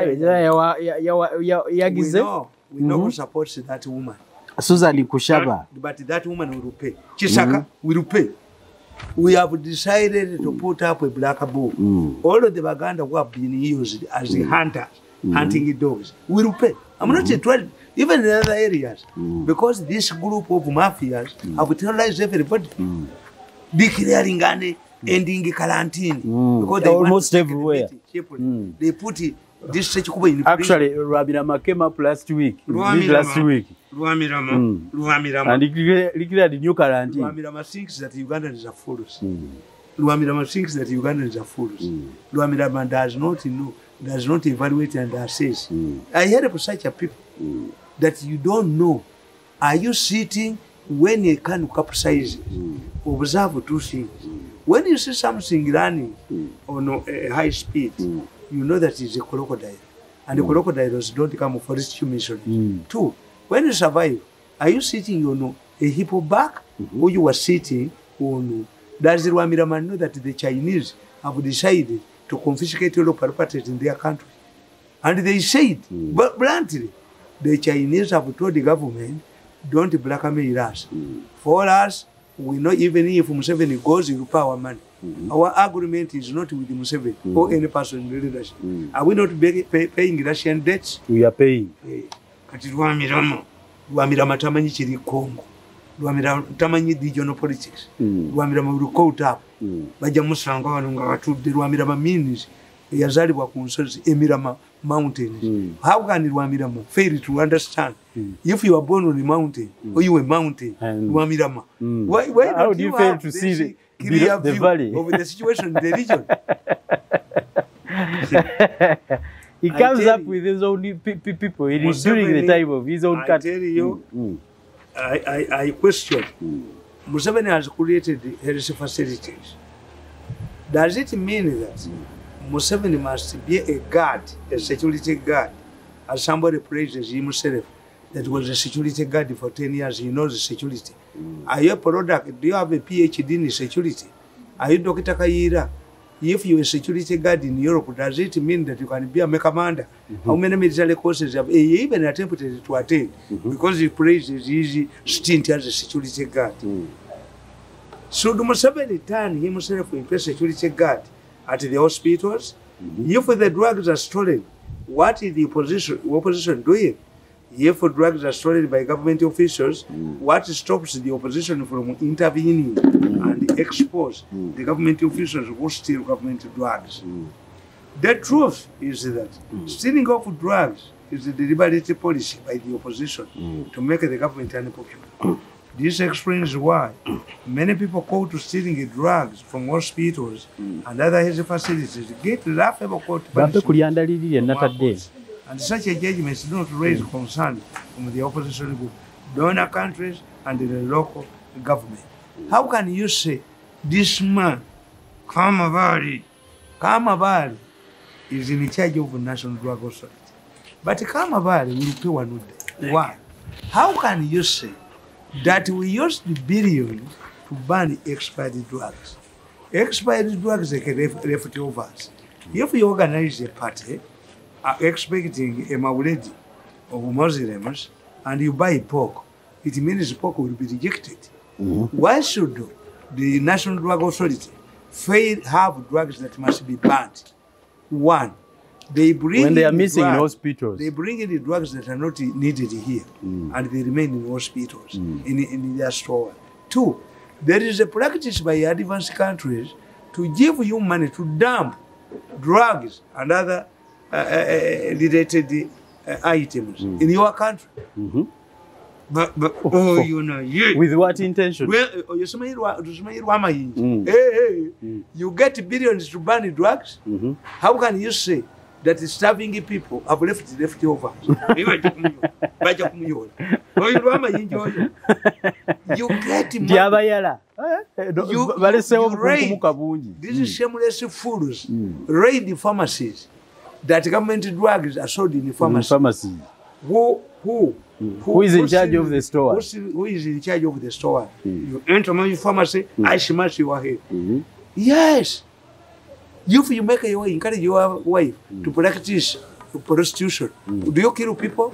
we mm -hmm. not support that woman. Suza likushaba. But, but that woman will pay. Chisaka mm -hmm. will pay. We have decided to put up a black bull. Mm -hmm. All of the Baganda who have been used as mm -hmm. hunters, mm. hunting mm -hmm. dogs, will pay. I'm mm -hmm. not trying, even in other areas, mm -hmm. because this group of mafias mm -hmm. have terrorized everybody. Mm -hmm. Declaring mm. and ending quarantine. Mm -hmm. because they Almost everywhere. The mm -hmm. They put it. this church kuba in actually rabira makema last week Ruami last Rama. week ruamira ma mm. ruamira ma and likira the new current ruamira ma thinks that uganda is a fools mm. ruamira ma thinks that uganda is a fools mm. ruamira ma does not know does not evaluate and assess mm. i hear of such a people mm. that you don't know are you sitting when you can capsize mm. observe two things mm. when you see something running mm. on a uh, high speed mm. you know that is a crocodile. And mm. crocodiles don't come for its humanization. Mm. Two, when you survive, are you sitting on a hippo back mm-hmm. or you are sitting on? Oh, Does the Wamiraman know that the Chinese have decided to confiscate all properties in their country? And they said, mm. but bluntly, the Chinese have told the government, don't blackmail us. Mm. For us, we know even if Museveni goes, you power money. -hmm. our agreement is not with the Museveni mm -hmm. or mm-hmm. any person in the leadership. Mm -hmm. Are we not pay, pay, paying Russian debts? We are paying. Eh, kati hey. Rwamirama, Rwamirama tamanyi chiri Congo. Rwamirama tamanyi regional politics. Rwamirama mm-hmm. mm -hmm. will caught up. Mm-hmm. Baja musanga wano nga watudde Rwamirama means yazalibwa ku nsozi Emirama mountains. Mm -hmm. How can Rwamirama fail to understand Mm. If you are born on a mountain, mm. or you a mountain, Rwamirama. Mm. Why, why don't How do you, you fail to see, see the, clear the view valley. of the situation in the region. he comes up you, with his own people. It is during the time of his own I country. Tell you, mm. I, I, I question mm. Museveni has created health facilities. Does it mean that Museveni must be a guard, a security guard, as somebody praises himself that was a security guard for 10 years, he knows the security? Mm. Are you a product? Do you have a PhD in security? Are you Dr. Kaira? If you are a security guard in Europe, does it mean that you can be a commander? Mm -hmm. How many military courses have you even attempted to attend? Mm -hmm. Because he plays his easy stint as a security guard. Mm. So the Museveni turned himself into a security guard at the hospitals. Mm -hmm. If the drugs are stolen, what is the opposition, opposition doing? if drugs are stolen by government officials, mm. what stops the opposition from intervening mm. and expose mm. the government officials who steal government drugs? Mm. The truth is that mm. stealing off drugs is a deliberate policy by the opposition mm. to make the government unpopular. this explains why many people called to stealing drugs from hospitals mm. and other health facilities get laughable court punishment. And such a judgment is not raise hmm. concern from the opposition group, donor countries, and the local government. How can you say this man, Kamavari, Kamavari, is in charge of the National Drug Authority? But Kamavari will pay one day. Why? How can you say that we use the billion to ban expired drugs? Expired drugs are left over. If you organize a party, are expecting a mawlid of Muslims and you buy pork, it means pork will be rejected. Mm-hmm. Why should the National Drug Authority fail have drugs that must be banned? One, they bring when they are missing drug, in hospitals, they bring in the drugs that are not needed here, mm. and they remain in hospitals mm. in, in their store. Two, there is a practice by advanced countries to give you money to dump drugs and other Uh, uh, uh, related uh, items mm. in your country. Mm -hmm. but, but, oh, oh, oh. you know, yeah. With what intention? Well, oh, mm. hey, hey, mm. you get billions to ban drugs. Mm -hmm. How can you say that starving people have left the leftovers? you get money. Eh, eh, you, you raid, this is mm. shameless fools, mm. raid the pharmacies. Mm. that government drugs are sold in pharmacy. Mm, pharmacy. Who, who, mm. who, who is in charge of the store? Who is in charge of the store? Mm. You enter my pharmacy, mm. I smash your head. Mm-hmm. Yes. If you make your encourage your wife mm. to practice prostitution, mm. do you kill people?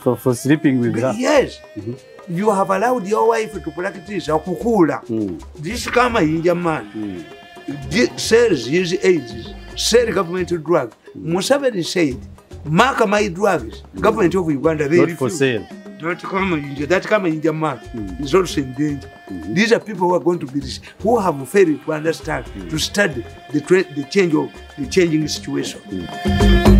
For, for sleeping with her? Yes. Mm-hmm. You have allowed your wife to practice akukula. Mm. This kama in Japan. Mm. sells his AIDS, sell government drugs. Museveni said, mark my drugs, government of Uganda, they Not refuse. for sale. Don't come in the, that come in the mark. Mm. It's also in danger. Mm. These are people who are going to be this, who have failed to understand, mm. to study the, the change of, the changing situation. Mm.